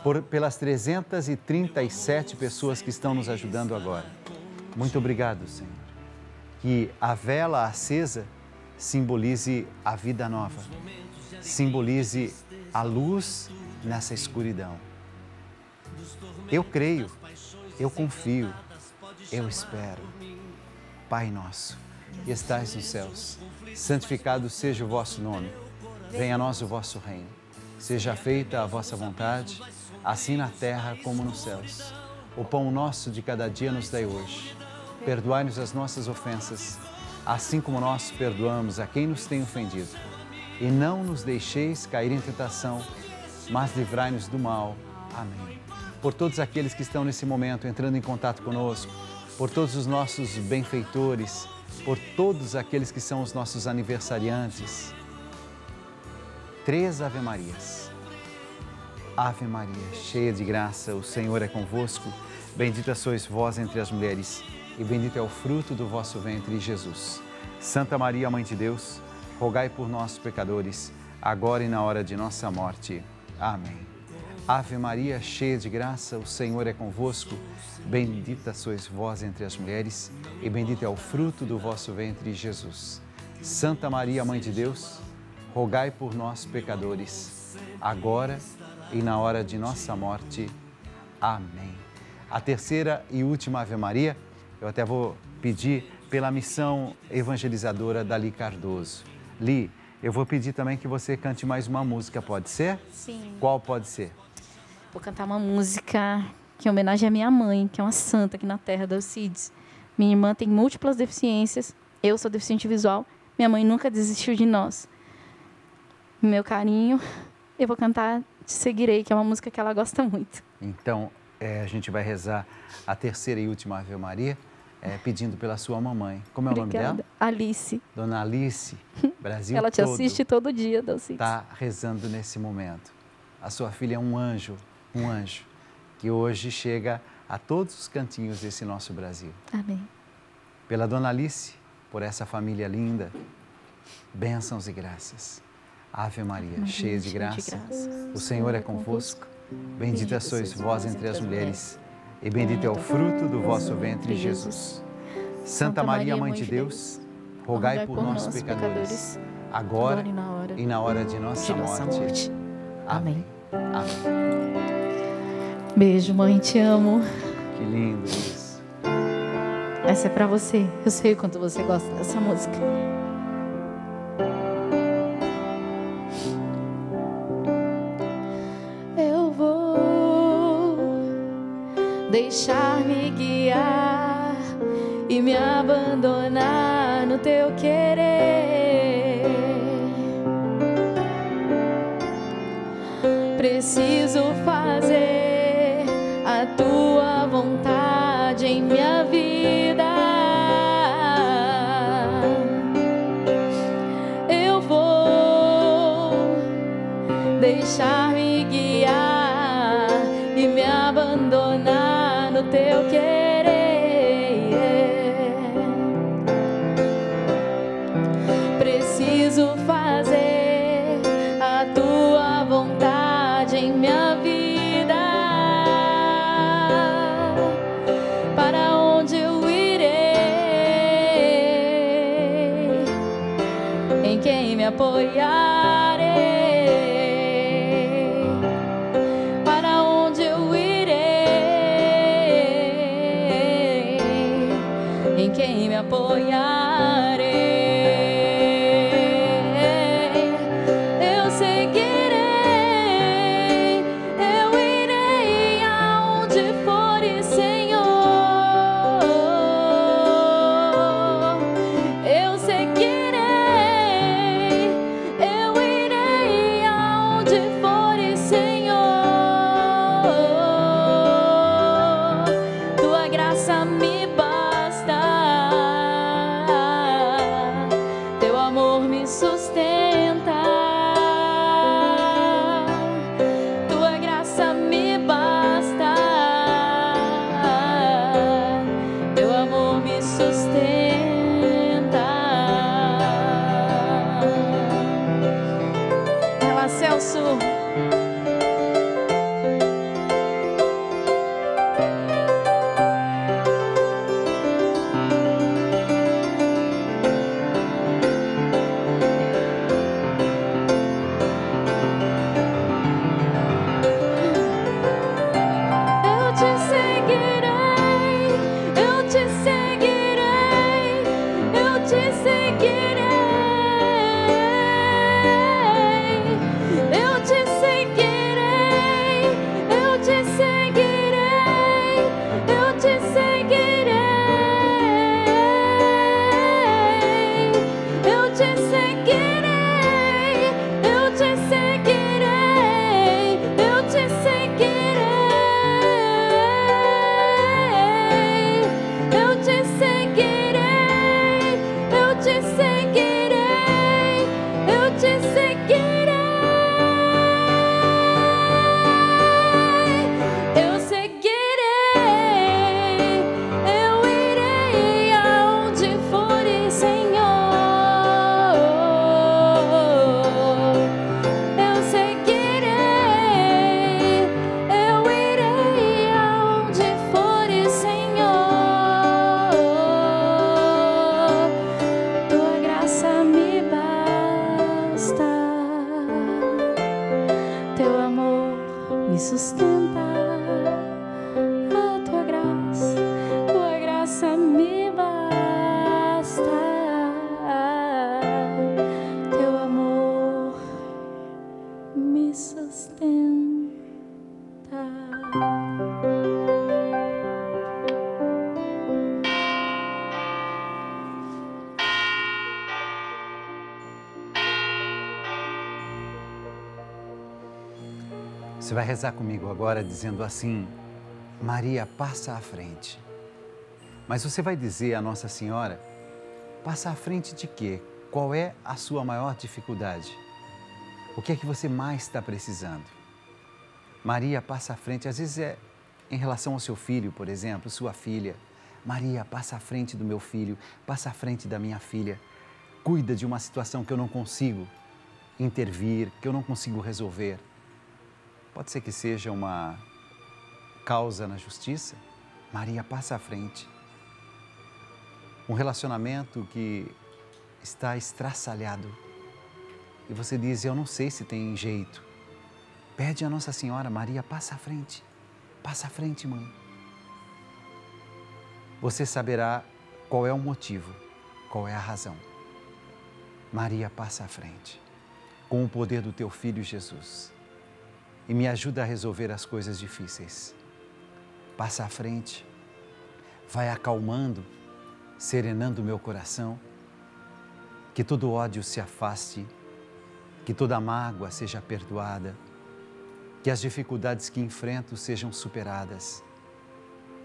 por, pelas 337 pessoas que estão nos ajudando agora. Muito obrigado, Senhor. Que a vela acesa simbolize a vida nova, simbolize a luz nessa escuridão. Eu creio, eu confio, eu espero. Pai nosso, que estais nos céus, santificado seja o vosso nome. Venha a nós o vosso reino Seja feita a vossa vontade, assim na terra como nos céus. O pão nosso de cada dia nos dai hoje. Perdoai-nos as nossas ofensas, assim como nós perdoamos a quem nos tem ofendido. E não nos deixeis cair em tentação, mas livrai-nos do mal. Amém. Por todos aqueles que estão nesse momento entrando em contato conosco, por todos os nossos benfeitores, por todos aqueles que são os nossos aniversariantes, três Ave Marias. Ave Maria, cheia de graça, o Senhor é convosco. Bendita sois vós entre as mulheres, e bendito é o fruto do vosso ventre, Jesus. Santa Maria, Mãe de Deus, rogai por nós, pecadores, agora e na hora de nossa morte. Amém. Ave Maria, cheia de graça, o Senhor é convosco. Bendita sois vós entre as mulheres, e bendito é o fruto do vosso ventre, Jesus. Santa Maria, Mãe de Deus, rogai por nós, pecadores, agora e na hora de nossa morte. Amém. A terceira e última Ave Maria, eu até vou pedir pela missão evangelizadora da Li Cardoso. Li, eu vou pedir também que você cante mais uma música, pode ser? Sim. Qual pode ser? Vou cantar uma música que é homenagem à minha mãe, que é uma santa aqui na terra da Alcides. Minha irmã tem múltiplas deficiências, eu sou deficiente visual, minha mãe nunca desistiu de nós meu carinho. Eu vou cantar Te Seguirei, que é uma música que ela gosta muito. Então, é, a gente vai rezar a terceira e última Ave Maria, é, pedindo pela sua mamãe. Como é o Obrigada. nome dela? Alice. Dona Alice, Brasil Ela te todo assiste todo dia, Dalcides. Está rezando nesse momento. A sua filha é um anjo, um anjo, que hoje chega a todos os cantinhos desse nosso Brasil. Amém. Pela Dona Alice, por essa família linda, bênçãos e graças. Ave Maria, Maria, cheia de cheia de graça, graça, o Senhor é convosco. Bendita sois vós entre as mulheres, e bendito é o fruto do vosso ventre, Jesus. Santa Maria, Mãe de Deus, rogai por nós, pecadores, agora e na hora, de nossa, morte. Amém. Amém. Beijo, mãe, te amo. Que lindo isso. Essa é pra você. Eu sei o quanto você gosta dessa música. Deixar-me guiar e me abandonar no teu querer. Preciso fazer a tua Você vai rezar comigo agora dizendo assim: Maria, passa à frente. Mas você vai dizer à Nossa Senhora: passa à frente de quê? Qual é a sua maior dificuldade? O que é que você mais está precisando? Maria passa à frente, às vezes é em relação ao seu filho, por exemplo, sua filha. Maria, passa à frente do meu filho, passa à frente da minha filha. Cuida de uma situação que eu não consigo intervir, que eu não consigo resolver. Pode ser que seja uma causa na justiça. Maria, passa à frente. Um relacionamento que está estraçalhado. E você diz: Eu não sei se tem jeito. Pede a Nossa Senhora, Maria, passa à frente. Passa à frente, mãe. Você saberá qual é o motivo, qual é a razão. Maria, passa à frente, com o poder do teu filho Jesus, e me ajuda a resolver as coisas difíceis. Passa à frente, vai acalmando, serenando meu coração, que todo ódio se afaste, que toda mágoa seja perdoada que as dificuldades que enfrento sejam superadas,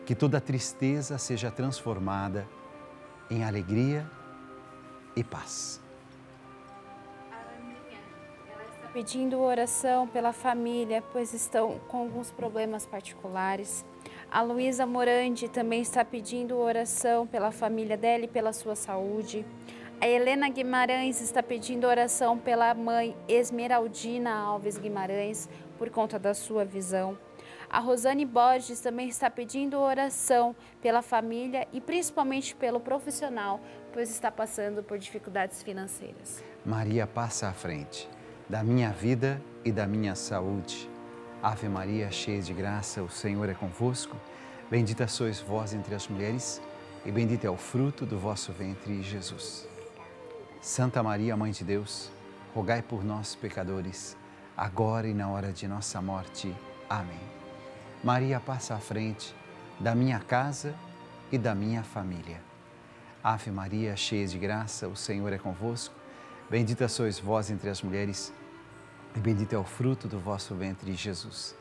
que toda tristeza seja transformada em alegria e paz. Pedindo oração pela família, pois estão com alguns problemas particulares. A Luísa Morandi também está pedindo oração pela família dela e pela sua saúde. A Helena Guimarães está pedindo oração pela mãe Esmeraldina Alves Guimarães, por conta da sua visão. A Rosane Borges também está pedindo oração pela família e principalmente pelo profissional, pois está passando por dificuldades financeiras. Maria passa à frente da minha vida e da minha saúde. Ave Maria, cheia de graça, o Senhor é convosco. Bendita sois vós entre as mulheres, e bendito é o fruto do vosso ventre, Jesus. Santa Maria, Mãe de Deus, rogai por nós, pecadores agora e na hora de nossa morte. Amém. Maria passa à frente da minha casa e da minha família. Ave Maria, cheia de graça, o Senhor é convosco. Bendita sois vós entre as mulheres, e bendito é o fruto do vosso ventre, Jesus.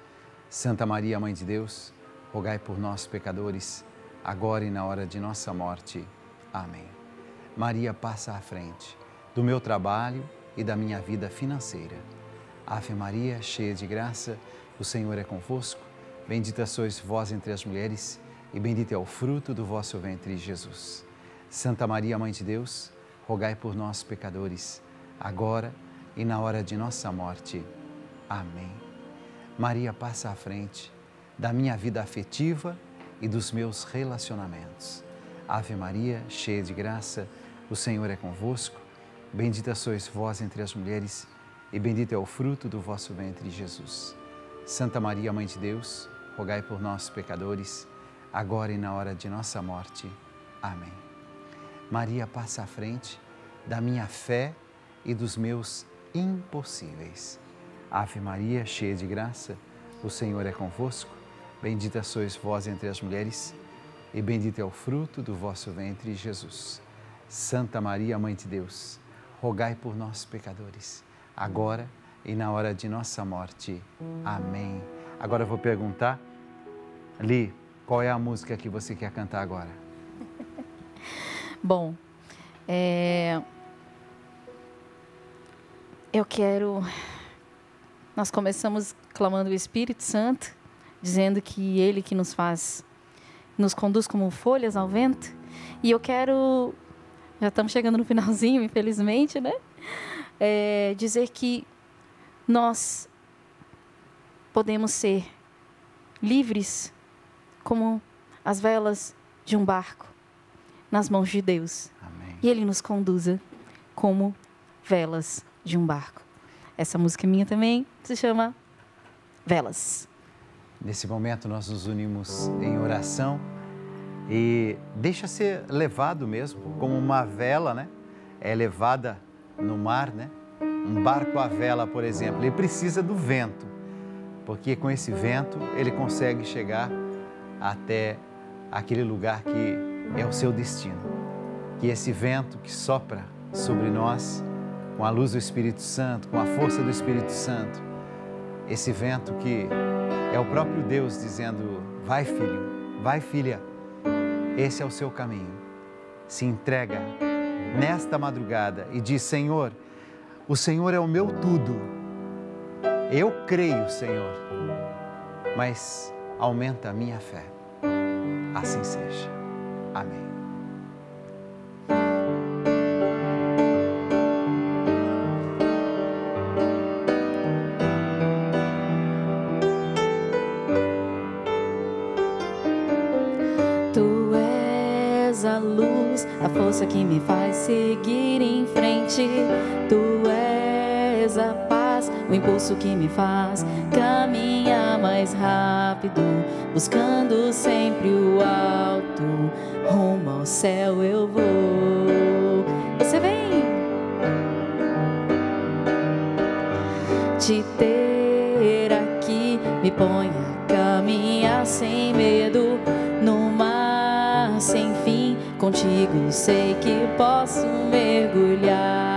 Santa Maria, Mãe de Deus, rogai por nós, pecadores, agora e na hora de nossa morte. Amém. Maria passa à frente do meu trabalho e da minha vida financeira Ave Maria, cheia de graça, o Senhor é convosco. Bendita sois vós entre as mulheres, e bendito é o fruto do vosso ventre, Jesus. Santa Maria, Mãe de Deus, rogai por nós, pecadores, agora e na hora de nossa morte. Amém. Maria passa à frente da minha vida afetiva e dos meus relacionamentos. Ave Maria, cheia de graça, o Senhor é convosco. Bendita sois vós entre as mulheres, e bendito é o fruto do vosso ventre, Jesus. Santa Maria, Mãe de Deus, rogai por nós, pecadores, agora e na hora de nossa morte. Amém. Maria passa à frente da minha fé e dos meus impossíveis. Ave Maria, cheia de graça, o Senhor é convosco. Bendita sois vós entre as mulheres, e bendito é o fruto do vosso ventre, Jesus. Santa Maria, Mãe de Deus, rogai por nós, pecadores agora e na hora de nossa morte. Amém. Agora eu vou perguntar, Li, qual é a música que você quer cantar agora? Bom, é... eu quero. Nós começamos clamando o Espírito Santo, dizendo que Ele que nos faz, nos conduz como folhas ao vento. E eu quero. Já estamos chegando no finalzinho, infelizmente, né? é, dizer que nós podemos ser livres como as velas de um barco nas mãos de Deus. Amém. E Ele nos conduza como velas de um barco. Essa música é minha também se chama Velas. Nesse momento nós nos unimos em oração e deixa ser levado mesmo como uma vela, né? É levada no mar, né? Um barco à vela, por exemplo, ele precisa do vento, porque com esse vento ele consegue chegar até aquele lugar que é o seu destino. Que esse vento que sopra sobre nós, com a luz do Espírito Santo, com a força do Espírito Santo, esse vento que é o próprio Deus dizendo: vai, filho, vai, filha, esse é o seu caminho. Se entrega nesta madrugada e diz: Senhor, o Senhor é o meu tudo. Eu creio, Senhor, mas aumenta a minha fé. Assim seja. Amém. Impulso que me faz caminhar mais rápido, buscando sempre o alto. Rumo ao céu eu vou. Você vem. Te ter aqui me põe a caminhar sem medo no mar sem fim. Contigo sei que posso mergulhar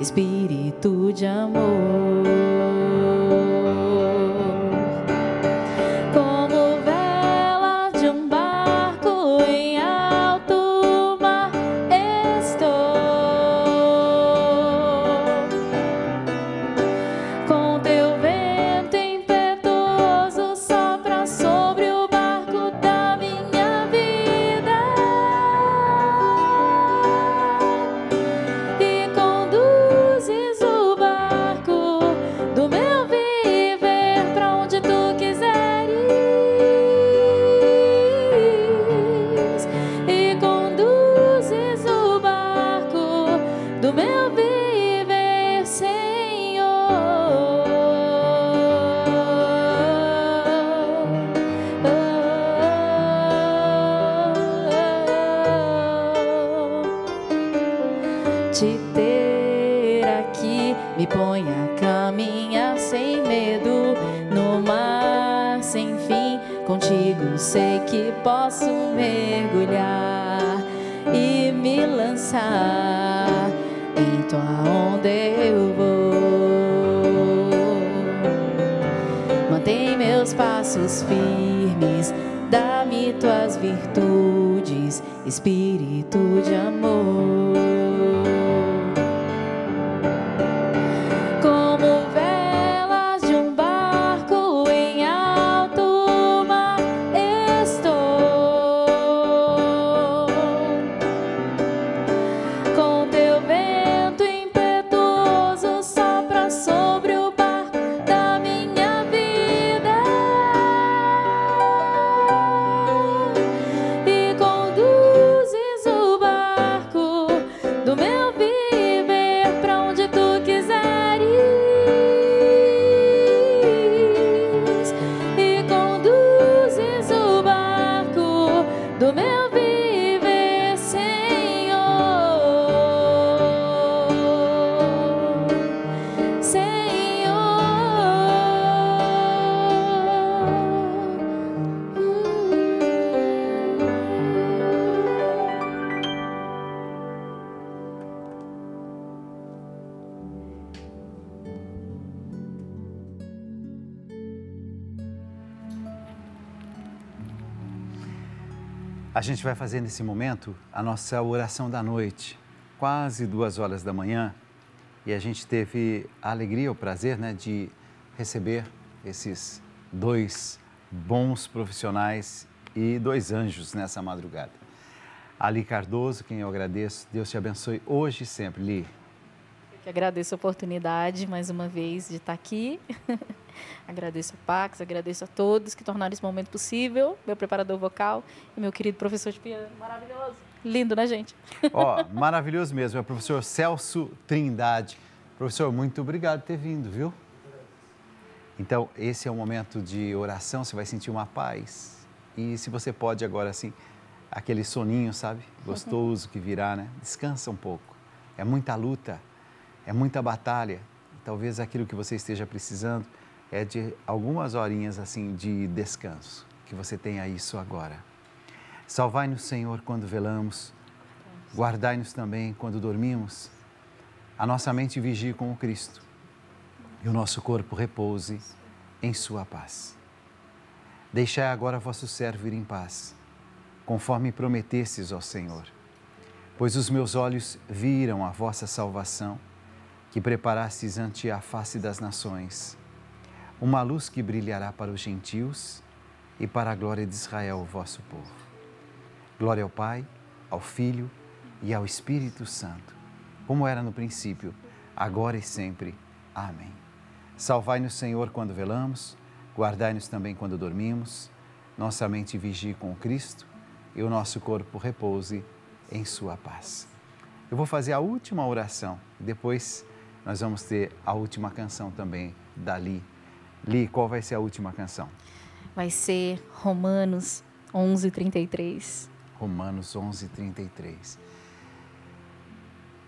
espírito de amor. A gente vai fazer nesse momento a nossa oração da noite, quase duas horas da manhã, e a gente teve a alegria, o prazer né, de receber esses dois bons profissionais e dois anjos nessa madrugada. Ali Cardoso, quem eu agradeço, Deus te abençoe hoje e sempre, Li. Eu que agradeço a oportunidade, mais uma vez, de estar aqui. agradeço a Pax, agradeço a todos que tornaram esse momento possível, meu preparador vocal e meu querido professor de piano. Maravilhoso. Lindo, né, gente? Ó, maravilhoso mesmo, é o professor Celso Trindade. Professor, muito obrigado por ter vindo, viu? Então, esse é um momento de oração, você vai sentir uma paz. E se você pode agora, assim, aquele soninho, sabe? Gostoso que virá, né? Descansa um pouco. É muita luta, é muita batalha. Talvez aquilo que você esteja precisando é de algumas horinhas, assim, de descanso. Que você tenha isso agora. Salvai-nos, Senhor, quando velamos. Guardai-nos também quando dormimos. A nossa mente vigie com o Cristo e o nosso corpo repouse em Sua paz. Deixai agora vosso servo ir em paz, conforme prometesses, ó Senhor. Pois os meus olhos viram a vossa salvação, que preparastes ante a face das nações, uma luz que brilhará para os gentios e para a glória de Israel, vosso povo. Glória ao Pai, ao Filho e ao Espírito Santo, como era no princípio, agora e sempre. Amém. Salvai-nos, Senhor, quando velamos, guardai-nos também quando dormimos, nossa mente vigie com Cristo e o nosso corpo repouse em Sua paz. Eu vou fazer a última oração, depois nós vamos ter a última canção também da Li. Qual vai ser a última canção? Vai ser Romanos 11, 33. Romanos 11, 33.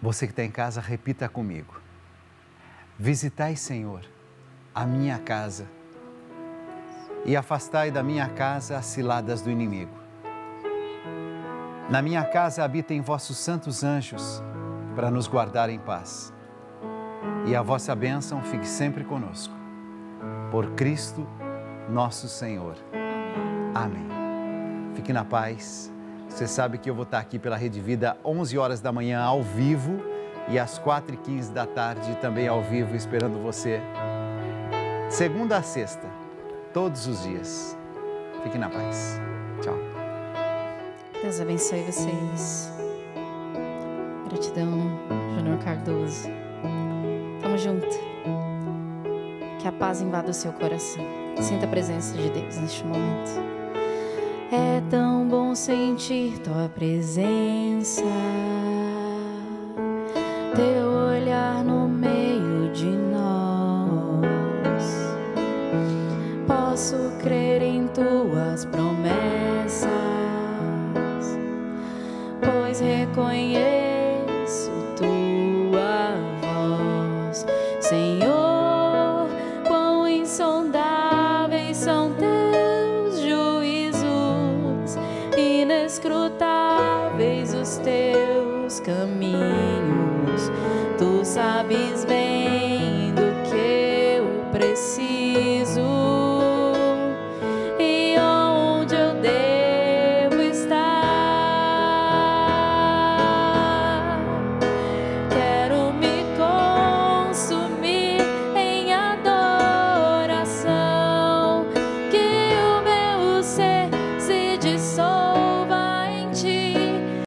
Você que está em casa, repita comigo. Visitai, Senhor, a minha casa e afastai da minha casa as ciladas do inimigo. Na minha casa habitem vossos santos anjos para nos guardar em paz. E a vossa bênção fique sempre conosco. Por Cristo nosso Senhor. Amém. Fique na paz. Você sabe que eu vou estar aqui pela Rede Vida 11 horas da manhã ao vivo e às 4 e 15 da tarde também ao vivo esperando você. Segunda a sexta, todos os dias. Fique na paz. Tchau. Deus abençoe vocês. Gratidão, Júnior Cardoso. Tamo junto. Que a paz invada o seu coração. Sinta a presença de Deus neste momento. É tão bom sentir tua presença, teu olhar no meio